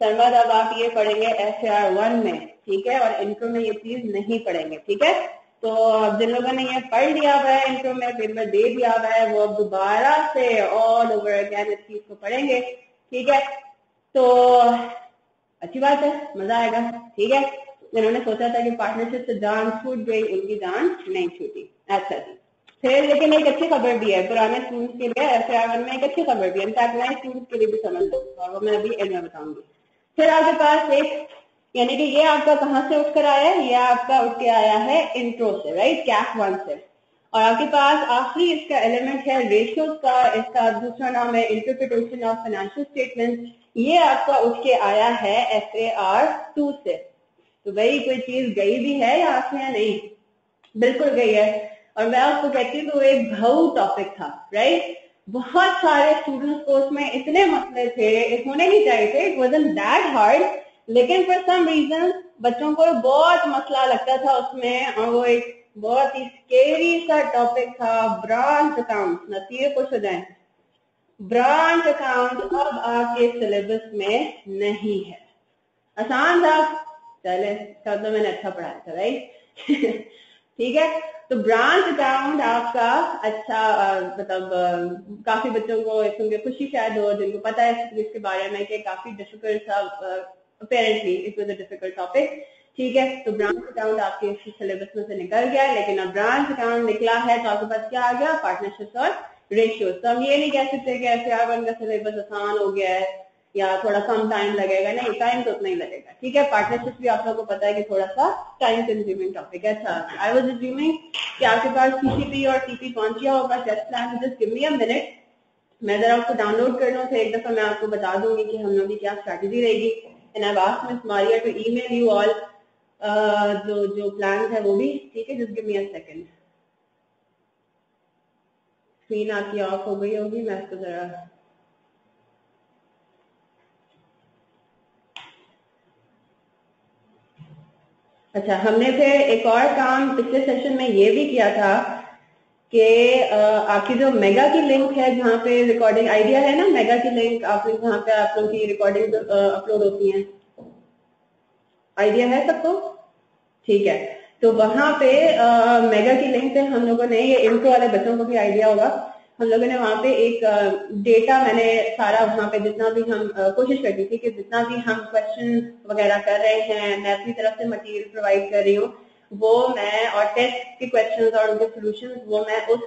सरमद अब आप ये पढ़ेंगे एफ़ आर वन में, ठीक है? और इंट्रो में ये चीज़ नहीं पढ़ेंगे, ठीक है? तो अब जिन लोगों ने ये पढ़ लिया हुआ है इंट्रो में पेपर दे दिया हुआ है, वो अब दोबारा से ऑल ओवर अगेन इस चीज़ को पढ़ेंगे, ठीक है? तो अच्छी बात है, मज़ा आएगा, ठीक है? जिन्होंने सोचा था कि पार्टनरशिप से जान छूट गई, उनकी जान नहीं छूटी अच्छा जी फिर लेकिन एक अच्छी खबर भी है, पुराने स्टूडेंट्स के लिए एफ़ में एक अच्छी खबर भी है। इनफैक्ट नए स्टूडेंट्स के लिए भी समझ और वो मैं अभी एंड में बताऊँगी। फिर आपके पास एक, यानी कि ये आपका कहाँ से उठकर आया है? ये आपका उठ के आया है इंट्रो से राइट कैप वन से। और आपके पास आखिरी इसका एलिमेंट है रेशियोज का, इसका दूसरा नाम है इंटरप्रिटेशन ऑफ़ फाइनेंशियल स्टेटमेंट ये आपका उठ के आया है एफ़ ए आर टू से। तो भाई कोई चीज़ गई भी है या आपने या नहीं? बिल्कुल गई है। और मैं आपको कहती हूँ तो एक भाऊ टॉपिक था राइट बहुत सारे स्टूडेंट्स को उसमें इतने मसले थे होने नहीं चाहिए थे इट वॉजन दैट हार्ड लेकिन फॉर सम रीजन बच्चों को बहुत मसला लगता था उसमें और वो एक बहुत ही स्केरी सा टॉपिक था ब्रांच अकाउंट नसीब खुश हो ब्रांच अकाउंट अब आपके सिलेबस में नहीं है। आसान था, चले तो मैंने अच्छा पढ़ाया था राइट ठीक है? तो ब्रांच अकाउंट आपका अच्छा मतलब काफ़ी बच्चों को सुन के खुशी शायद हो, जिनको पता है इस- इसके बारे में कि काफ़ी difficult apparently it was a difficult topic ठीक है? तो ब्रांच अकाउंट आपके सिलेबस में से निकल गया, लेकिन अब ब्रांच अकाउंट निकला है तो आपके पास क्या आ गया? पार्टनरशिप और रेशियो तो हम ये नहीं कह सकते कि एफ़ का सिलेबस आसान हो गया है या थोड़ा कम टाइम लगेगा, नहीं टाइम तो उतना ही लगेगा। ठीक है पार्टनरशिप भी आप लोगों को पता है कि थोड़ा सा टाइम कंज्यूमिंग टॉपिक है अच्छा। आई वाज अज्यूमिंग कि आपके पास सीसीपी और टीपी पहुँच गया होगा test plan just give me a minute मैं जरा उसको डाउनलोड कर लूँ, फिर एक दफ़ा मैं आपको बता दूँगी कि हम लोग की क्या स्ट्रैटेजी रहेगी। And I asked miss Maria to email you all जो जो प्लान है वो भी, ठीक है just give me a second screen आपकी ऑफ़ हो गई होगी, मैं इसको जरा अच्छा हमने फिर एक और काम पिछले सेशन में ये भी किया था कि आपकी जो मेगा की लिंक है जहाँ पे रिकॉर्डिंग आइडिया है ना मेगा की लिंक आप, जहाँ पे आप लोगों की रिकॉर्डिंग अपलोड होती है। आइडिया है सबको? ठीक है। तो वहाँ पे मेगा की लिंक पे हम लोगों ने ये इंट्रो वाले बच्चों को भी आइडिया होगा। हम लोगों ने वहाँ पे एक डेटा मैंने सारा वहाँ पे जितना भी हम कोशिश कर करती थी कि जितना भी हम क्वेश्चन वगैरह कर रहे हैं, मैं अपनी तरफ़ से मटेरियल प्रोवाइड कर रही हूँ, वो मैं और टेस्ट के क्वेश्चन और उनके सोल्यूशन वो मैं उस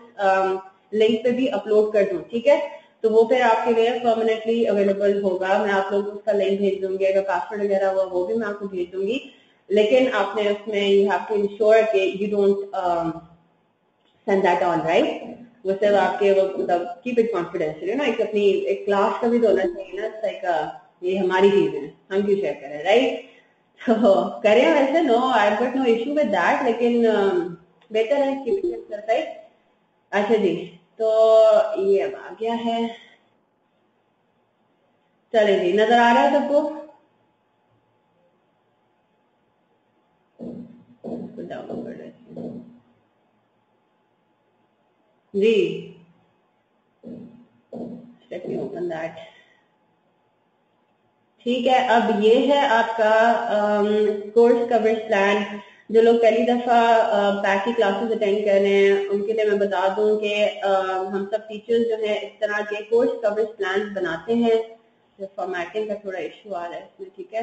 लिंक पे भी अपलोड कर दूँ, ठीक है? तो वो फिर आपके लिए परमानेंटली अवेलेबल होगा। मैं आप लोगों उसका लिंक भेज दूँगी, अगर पासवर्ड वगैरह हुआ वो भी मैं आपको भेज दूँगी। लेकिन आपने उसमें यू हैव टू इंश्योर कि you don't send that on right वो सब आपके मतलब कीप इट कॉन्फिडेंशियल है ना एक अपनी एक क्लास का भी तो होना चाहिए ना लाइक uh, ये हमारी चीज़ है हम क्यों शेयर करें राइट तो करें वैसे no I got no issue with that लेकिन बेटर है कीप इट राइट अच्छा जी तो ये अब आ गया है। चले जी नज़र आ रहा है सबको डाउनलोड कर जी। Let me open that. ठीक है, अब ये है आपका कोर्स कवरेज प्लान जो लोग पहली दफ़ा बैक की क्लासेस अटेंड कर रहे हैं, उनके लिए मैं बता दूँ कि हम सब टीचर्स जो है, इस तरह के कोर्स कवरेज प्लान बनाते हैं। फॉर्मेटिंग का थोड़ा इशू आ रहा है इसमें ठीक है?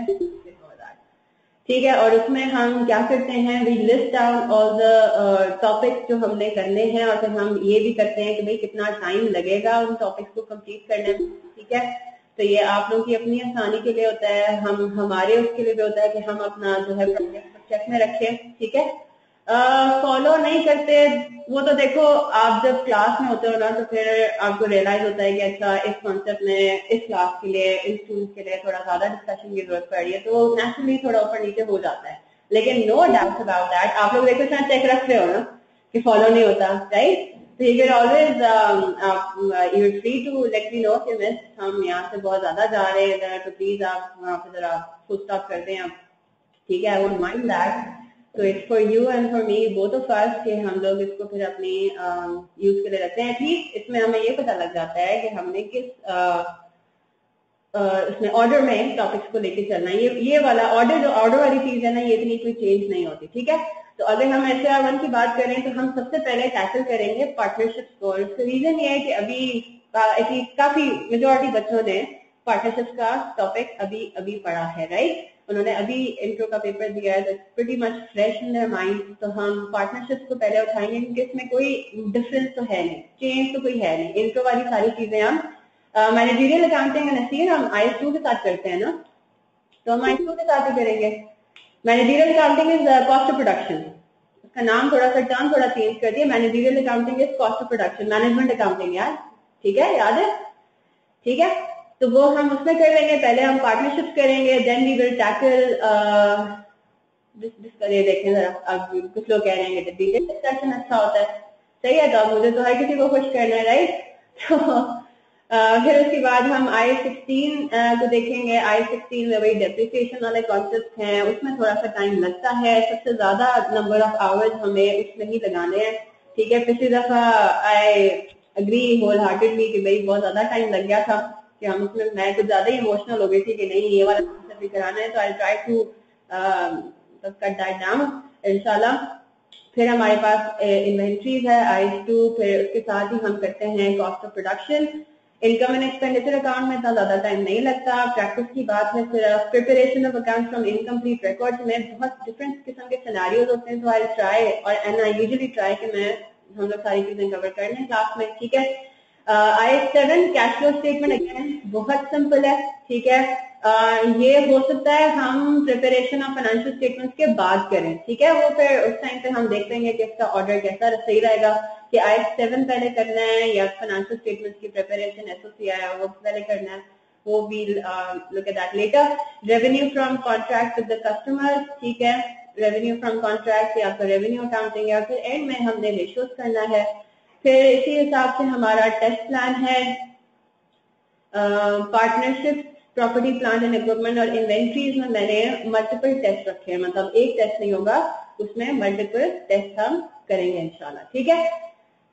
ठीक है, और उसमें हम क्या करते हैं we list down all the topics जो हमने करने हैं, और फिर हम ये भी करते हैं कि भाई कितना टाइम लगेगा उन टॉपिक्स को कंप्लीट करने में, ठीक है? तो ये आप लोगों की अपनी आसानी के लिए होता है, हम, हमारे उसके लिए भी होता है कि हम अपना जो है प्रोजेक्ट चेक में रखें, ठीक है? फॉलो uh, नहीं करते वो तो देखो आप जब क्लास में होते हो ना तो फिर आपको रियलाइज़ होता है कि अच्छा इस कॉन्सेप्ट में इस क्लास के लिए इस स्टूडेंट के लिए थोड़ा ज़्यादा डिस्कशन की ज़रूरत पड़ रही है तो नेचुरली थोड़ा ऊपर नीचे हो जाता है। लेकिन नो डाउट अबाउट दैट आप लोग देखो शायद चेक रख रहे हो ना कि फॉलो नहीं होता राइट तो you can always you free to let me know कि मिस हम यहाँ से बहुत ज़्यादा जा रहे हैं तो प्लीज़ आप वहाँ पे जरा फुल स्टॉप कर दें आप। ठीक है आई वोट माइंड दैट तो it's for you and for me both of us कि हम लोग इसको फिर अपनी यूज़ के लिए रखते हैं। एटलीस्ट इसमें हमें ये पता लग जाता है कि हमने किस इसमें ऑर्डर में टॉपिक्स को लेके चलना है। ये ये वाला ऑर्डर जो ऑर्डर वाली चीज़ है ना, ये इतनी कोई चेंज नहीं होती, ठीक है? तो अगर हम एस आर वन की बात करें तो हम सबसे पहले टैकल करेंगे पार्टनरशिप स्कोर रीजन ये है कि अभी काफ़ी मेजोरिटी बच्चों ने पार्टनरशिप का टॉपिक अभी अभी पढ़ा है राइट उन्होंने अभी इंट्रो का पेपर दिया है pretty much fresh in their mind तो हम पार्टनरशिप को पहले उठाएँगे क्योंकि इसमें कोई डिफरेंस तो है नहीं चेंज तो कोई है नहीं. इंट्रो वाली सारी चीज़ें हम मैनेजीरियल अकाउंटिंग नसीर हम आई एस टू के साथ करते हैं ना? तो हम आई टू के साथ ही करेंगे. Managerial accounting is cost of production उसका नाम थोड़ा सा टर्म थोड़ा चेंज कर दिया. Managerial accounting is cost of production management accounting यार. ठीक है? याद है? ठीक है? तो वो हम उसमें कर लेंगे पहले हम पार्टनरशिप करेंगे देन वी विल टैकल ये देखें जरा अब कुछ लोग कह रहे हैं डिटेल डिस्कशन अच्छा होता है। सही है तो मुझे तो हर किसी को खुश करना है राइट तो uh, फिर उसके बाद हम आई सिक्सटीन uh, को देखेंगे। आई सिक्सटीन में वही डेप्रिसिएशन वाले कॉन्सेप्ट हैं उसमें थोड़ा सा टाइम लगता है। सबसे ज़्यादा नंबर ऑफ़ आवर्स हमें उसमें ही लगाने हैं। ठीक है पिछली दफ़ा आई अग्री होल हार्टेडली कि भाई बहुत ज़्यादा टाइम लग गया था। कि हम उसमें मैं कुछ ज़्यादा इमोशनल हो गई थी कि नहीं, ये वाला कॉन्सेप्ट भी कराना है तो I try to cut that down इंशाल्लाह फिर हमारे पास इन्वेंट्रीज है आईज टू फिर उसके साथ ही हम करते हैं cost of production income and expenditure account में इतना ज़्यादा टाइम नहीं लगता प्रैक्टिस की बात है सिर्फ़ preparation of account from incomplete record में बहुत डिफरेंट किस्म के सिनारियोज होते हैं तो आई ट्राई और एंड आई यूजुअली ट्राई कि मैं हम लोग सारी चीज़ें कवर कर लें क्लास में, ठीक है? I seven cash flow statement again बहुत सिंपल है, ठीक है? ये हो सकता है हम प्रिपरेशन ऑफ़ फाइनेंशियल स्टेटमेंट्स के बाद करें, ठीक है? वो फिर उस टाइम पे हम देख लेंगे कि इसका ऑर्डर कैसा सही रहेगा कि आई सेवन पहले करना है या फाइनेंशियल स्टेटमेंट की प्रिपरेशन एसओसीआई वो पहले करना है, वो we look at that later revenue from contract with the customer ठीक है? रेवेन्यू फ्रॉम कॉन्ट्रैक्ट या फिर रेवेन्यू अकाउंटिंग या फिर एंड में हमने रेशियोज करना है। फिर इसी हिसाब से हमारा टेस्ट प्लान है। Partnership property plant and equipment और इन्वेंट्रीज में मैंने मल्टीपल टेस्ट रखे हैं। मतलब एक टेस्ट नहीं होगा, उसमें मल्टीपल टेस्ट हम करेंगे इंशाल्लाह। ठीक है?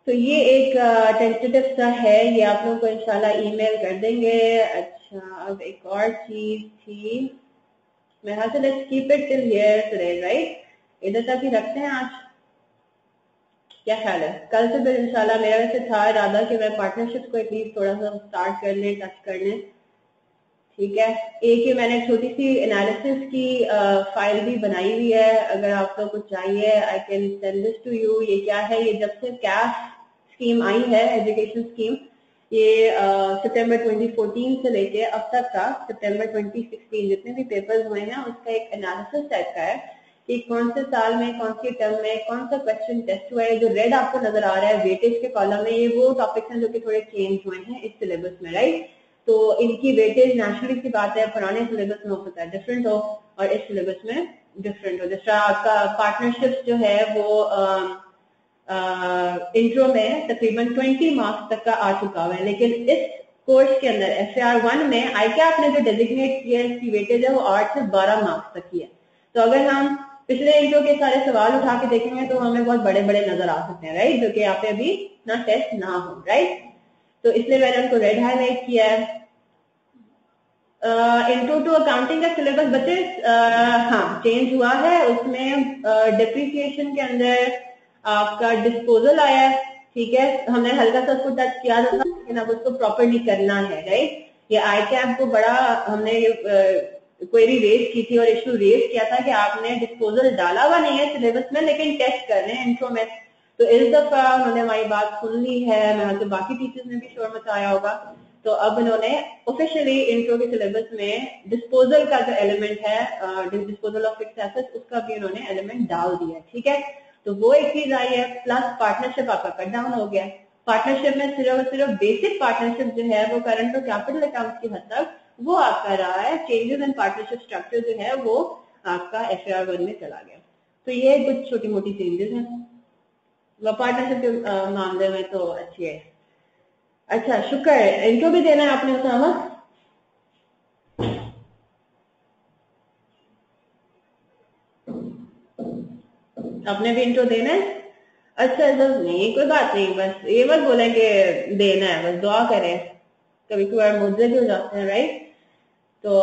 तो ये एक टेंटेटिव सा है। ये आप लोगों को इंशाल्लाह ईमेल कर देंगे। अच्छा अब एक और चीज़ थी। मैं हाँ से let's keep it till here today right इधर तक ही रखते हैं आज? क्या ख्याल है? कल से फिर इंशाल्लाह मेरा वैसे था इरादा कि मैं पार्टनरशिप को एटलीस्ट थोड़ा सा स्टार्ट कर लें टच कर लें। ठीक है? एक ही मैंने छोटी सी एनालिसिस की फ़ाइल भी बनाई हुई है। अगर आप लोग को चाहिए I can send this to you ये क्या है? ये जब से कैश स्कीम आई है एजुकेशन स्कीम ये सितंबर 2014 से लेके अब तक का सितंबर 2016 जितने भी पेपर्स हुए हैं, उसका एक एनालिसिस टाइप का है। कि कौन से साल में, कौन सी टर्म में, कौन सा क्वेश्चन टेस्ट हुआ है, जो रेड आपको नज़र आ रहा है वेटेज के कॉलम में, ये वो टॉपिक्स हैं जो कि थोड़े चेंज हुए हैं इस सिलेबस में राइट तो इनकी वेटेज नेचुरली की बात है, पुराने सिलेबस में हो सकता है डिफरेंट हो, और इस सिलेबस में डिफरेंट हो। जैसा आपका पार्टनरशिप जो है, वो इंट्रो में तकरीबन 20 मार्क्स तक का आ चुका हुआ है। लेकिन इस कोर्स के अंदर एफ़ आर वन में आई क्या आपने जो डेजिग्नेट किया है, इसकी वेटेज है, वो आठ से बारह मार्क्स तक की है। तो अगर हम पिछले इंट्रो के सारे सवाल उठा के देखेंगे तो हमें बहुत बड़े बड़े नज़र आ सकते हैं राइट जो कि यहाँ पे अभी ना टेस्ट ना हो राइट तो इसलिए मैंने उनको रेड हाईलाइट किया है। इंट्रो टू अकाउंटिंग का सिलेबस बच्चे हाँ चेंज हुआ है। उसमें डिप्रिसिएशन के अंदर आपका डिस्पोजल आया है, ठीक है? हमने हल्का सा उसको टच किया था, लेकिन अब उसको प्रॉपरली करना है राइट ये आई कैप को बड़ा हमने क्वेरी रेज की थी और इश्यू रेज किया था कि आपने डिस्पोजल डाला हुआ नहीं है सिलेबस में, लेकिन टेस्ट करने हैं इंट्रो में। तो इस दफ़ा उन्होंने हमारी बात सुन ली है, मैं तो बाकी टीचर्स ने भी शोर मचाया होगा। तो अब इन्होंने ऑफिशियली इंट्रो के सिलेबस में डिस्पोजल का जो एलिमेंट है डिस्पोजल ऑफ़ फिक्स एसेट्स उसका भी उन्होंने एलिमेंट डाल दिया ठीक है? तो वो एक चीज़ आई है प्लस पार्टनरशिप आपका कट डाउन हो गया। पार्टनरशिप में सिर्फ़ सिर्फ़ बेसिक पार्टनरशिप जो है, वो करंट और कैपिटल अकाउंट की हद तक वो आपका रहा है चेंजेस इन पार्टनरशिप स्ट्रक्चर जो है वो आपका एफ़ आर वन में चला गया। तो ये कुछ छोटी मोटी चेंजेस हैं पार्टनरशिप के मामले में तो अच्छी है। अच्छा शुक्र है। इनको भी देना है आपने उसामा आपने भी इंट्रो देना है? अच्छा अच्छा नहीं, कोई बात नहीं, बस ये बस बोले कि देना है, बस दुआ करें। कभी कभार मुद्दे भी हो जाते हैं राइट तो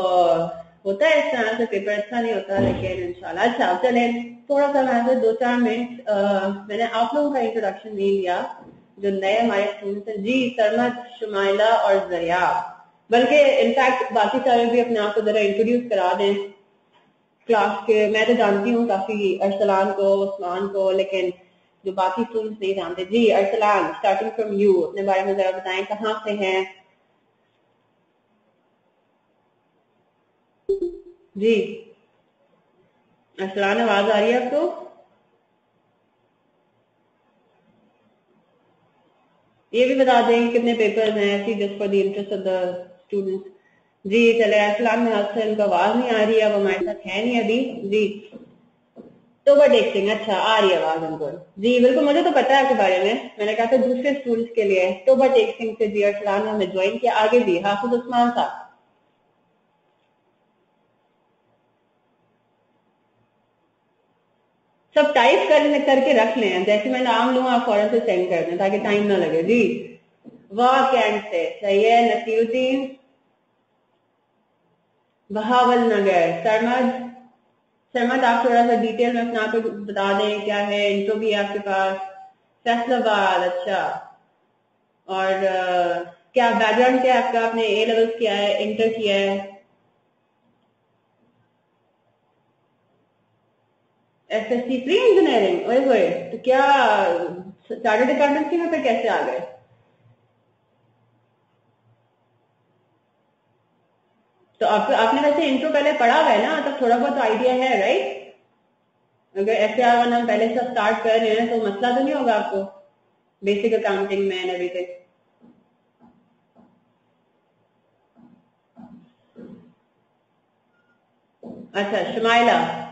होता है इस तरह से पेपर अच्छा नहीं होता लेकिन इंशाल्लाह अच्छा चले। थोड़ा सा मैं दो चार मिनट मैंने आप लोगों का इंट्रोडक्शन दे लिया जो नए हमारे स्टूडेंट्स हैं। जी सरमत शुमाइला और ज़रिया बल्कि इनफैक्ट बाकी सारे भी अपने आप को जरा इंट्रोड्यूस करा दें। क्लास के मैं तो जानती हूँ काफ़ी अरसलान को उस्मान को लेकिन जो बाकी स्टूडेंट्स नहीं जानते। जी अरसलान स्टार्टिंग फ्रॉम यू अपने बारे में जरा बताएँ कहाँ से हैं? जी। असलान आवाज़ आ रही है आपको? ये भी बता दें कितने पेपर्स हैं ऐसी just for the interest of the students जी, चले, असलाम में हाथ से इनका आवाज़ नहीं आ रही है, अब हमारे साथ है नहीं अभी। जी। तो बट एक अच्छा आ रही है आवाज़ उनको। जी, बिल्कुल, मुझे तो पता है आपके बारे में। मैंने कहा था दूसरे स्टूडेंट्स के लिए। तो बट एक सिंह से जी, असलाम ने ज्वाइन किया। आगे भी, हाफिज उस्मान साहब। सब टाइप कर करके रख लें। जैसे मैं नाम लू आप फ़ौरन से सेंड कर दें ताकि टाइम ना लगे। जी। वाह कैंट से सही है, नसीरुद्दीन। बहावल नगर सरमद। सरमद, आप थोड़ा सा डिटेल में अपना को बता दें, क्या है इंट्रो भी आपके पास। फैसलाबाद अच्छा। और क्या बैकग्राउंड क्या है आपका? आपने ए लेवल किया है इंटर किया है। S S C pre engineering तो क्या चार्टर्ड अकाउंटेंसी में फिर कैसे आ गए? तो आप, आपने वैसे इंट्रो पहले पढ़ा हुआ है ना तो थोड़ा बहुत आइडिया है राइट अगर आर वन हम पहले से स्टार्ट कर रहे हैं तो मसला तो नहीं होगा आपको? बेसिक अकाउंटिंग में एंड एवरीथिंग अच्छा शमाइला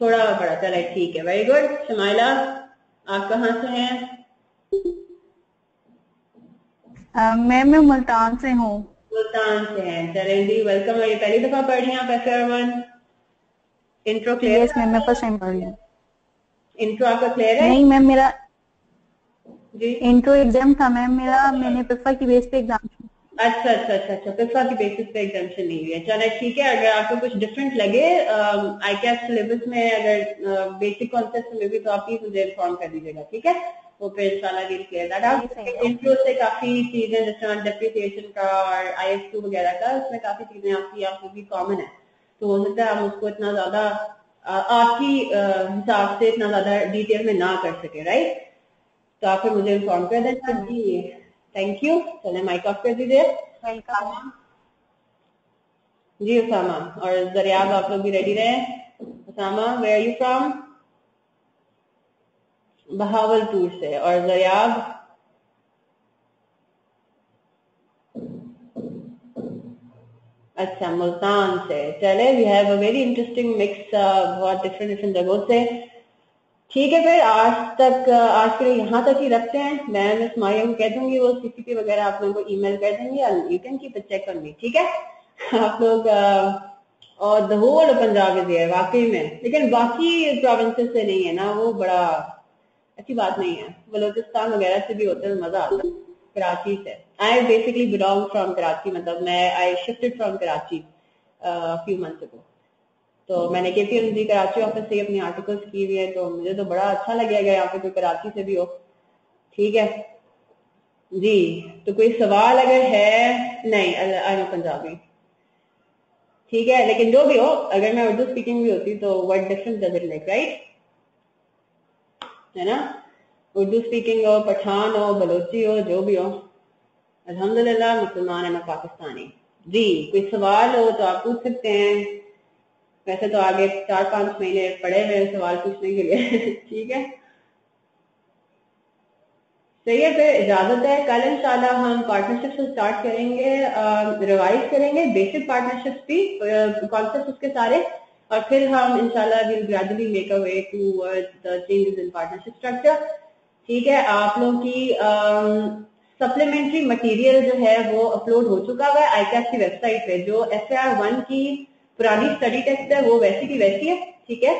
थोड़ा बड़ा चले ठीक है वेरी गुड शमाइला आप कहाँ से हैं? मैम मैं मुल्तान से हूँ। मुल्तान से हैं। चलें जी वेलकम ये पहली दफ़ा पढ़ रही हैं आप F one intro clear yes ma'am मैं फ़र्स्ट टाइम पढ़ रही हूँ। इंट्रो आपका क्लियर है? नहीं मैम मेरा जी। इंट्रो एग्ज़ाम था मैम मेरा मैंने पेपर की बेस पे एग्ज़ाम अच्छा अच्छा अच्छा अच्छा। पिफा की बेसिस पे एग्जामेशन नहीं हुई है। चलो ठीक है अगर आपको कुछ डिफरेंट लगे आई कैश सिलेबस में अगर बेसिक कॉन्सेप्ट में भी तो आप प्लीज़ मुझे इन्फॉर्म कर दीजिएगा ठीक है? वो फिर इंशाल्लाह डील क्लियर दैट आप इंट्रो से काफ़ी चीज़ें जैसे डेप्रिसिएशन का और आई एस टू वगैरह का उसमें काफ़ी चीज़ें आपकी आपको भी कॉमन है। तो हो सकता है हम उसको इतना ज़्यादा आपकी हिसाब से इतना ज़्यादा डिटेल में ना कर सके राइट तो आप फिर मुझे इन्फॉर्म कर देना। थैंक यू चले माइक ऑफ़ कर दीजिए जी उसामा और दरियाब आप लोग भी रेडी रहे Usama where are you from Bahawalpur से और दरियाब अच्छा मुल्तान से चले we have a very interesting mix बहुत डिफरेंट डिफरेंट जगहों से. ठीक है फिर, आज तक, आज के लिए यहाँ तक ही रखते हैं। मैं मिस मारिया को कह दूँगी वो सीसीपी वगैरह आप लोगों को ईमेल कर देंगे you can keep check on me ठीक है? आप लोग और द होल पंजाब इज़ है वाकई में। लेकिन बाकी प्रोविंसेस से नहीं है ना, वो बड़ा अच्छी बात नहीं है। बलोचिस्तान वगैरह से भी होते हैं मज़ा आता है, कराची से। I basically belong from Karachi मतलब मैं I shifted from Karachi few months ago तो मैंने के पी जी, कराची ऑफ़िस से अपनी आर्टिकल्स की हुई है तो मुझे तो बड़ा अच्छा लगेगा यहाँ पे, कोई कराची से भी हो। ठीक है। जी तो कोई सवाल अगर है? नहीं आई एम पंजाबी। ठीक है, लेकिन जो भी हो, अगर मैं उर्दू स्पीकिंग भी होती तो what difference does it make right है ना? उर्दू स्पीकिंग हो, पठान हो, बलोची हो, जो भी हो। अल्हम्दुलिल्लाह, मुसलमान है ना पाकिस्तानी। जी, कोई सवाल हो तो आप पूछ सकते हैं। वैसे तो आगे चार पाँच महीने पड़े हुए सवाल पूछने के लिए। ठीक है? सही है फिर इजाज़त है। कल इंशाल्लाह हम पार्टनरशिप से स्टार्ट करेंगे रिवाइज करेंगे बेसिक पार्टनरशिप भी कॉन्सेप्ट उसके सारे। और फिर हम इंशाल्लाह will gradually make a way to the changes in partnership structure ठीक है? आप लोगों की सप्लीमेंट्री मटेरियल जो है वो अपलोड हो चुका हुआ है। आई की वेबसाइट पे, जो एफ़ वन की पुरानी स्टडी टेक्स्ट है, वो वैसी की वैसी है, ठीक है?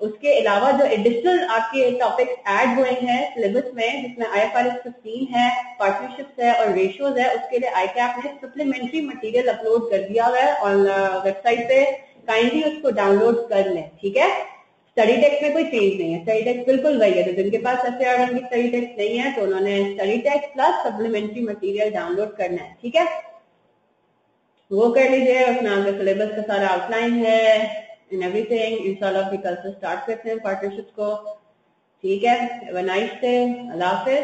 उसके अलावा जो एडिशनल आपके टॉपिक्स ऐड हुए हैं सिलेबस में, जिसमें I F R S fifteen है पार्टनरशिप्स है और रेशियोज है, उसके लिए आई कैप ने सप्लीमेंट्री मटेरियल अपलोड कर दिया हुआ है ऑन वेबसाइट पे। काइंडली उसको डाउनलोड कर लें, ठीक है? स्टडी टेक्स्ट में कोई चेंज नहीं है। स्टडी टेक्स्ट बिल्कुल वही है तो जिनके पास एफ़ आर की स्टडी टेक्स्ट नहीं है तो उन्होंने study text plus supplementary material download करना है, ठीक है? वो कर लीजिए, अपना अगर सिलेबस का सारा आउटलाइन है इन एवरीथिंग इंशाल्लाह भी कल से स्टार्ट करते हैं पार्टनरशिप को। ठीक है नाइस से अल्लाह हाफिज।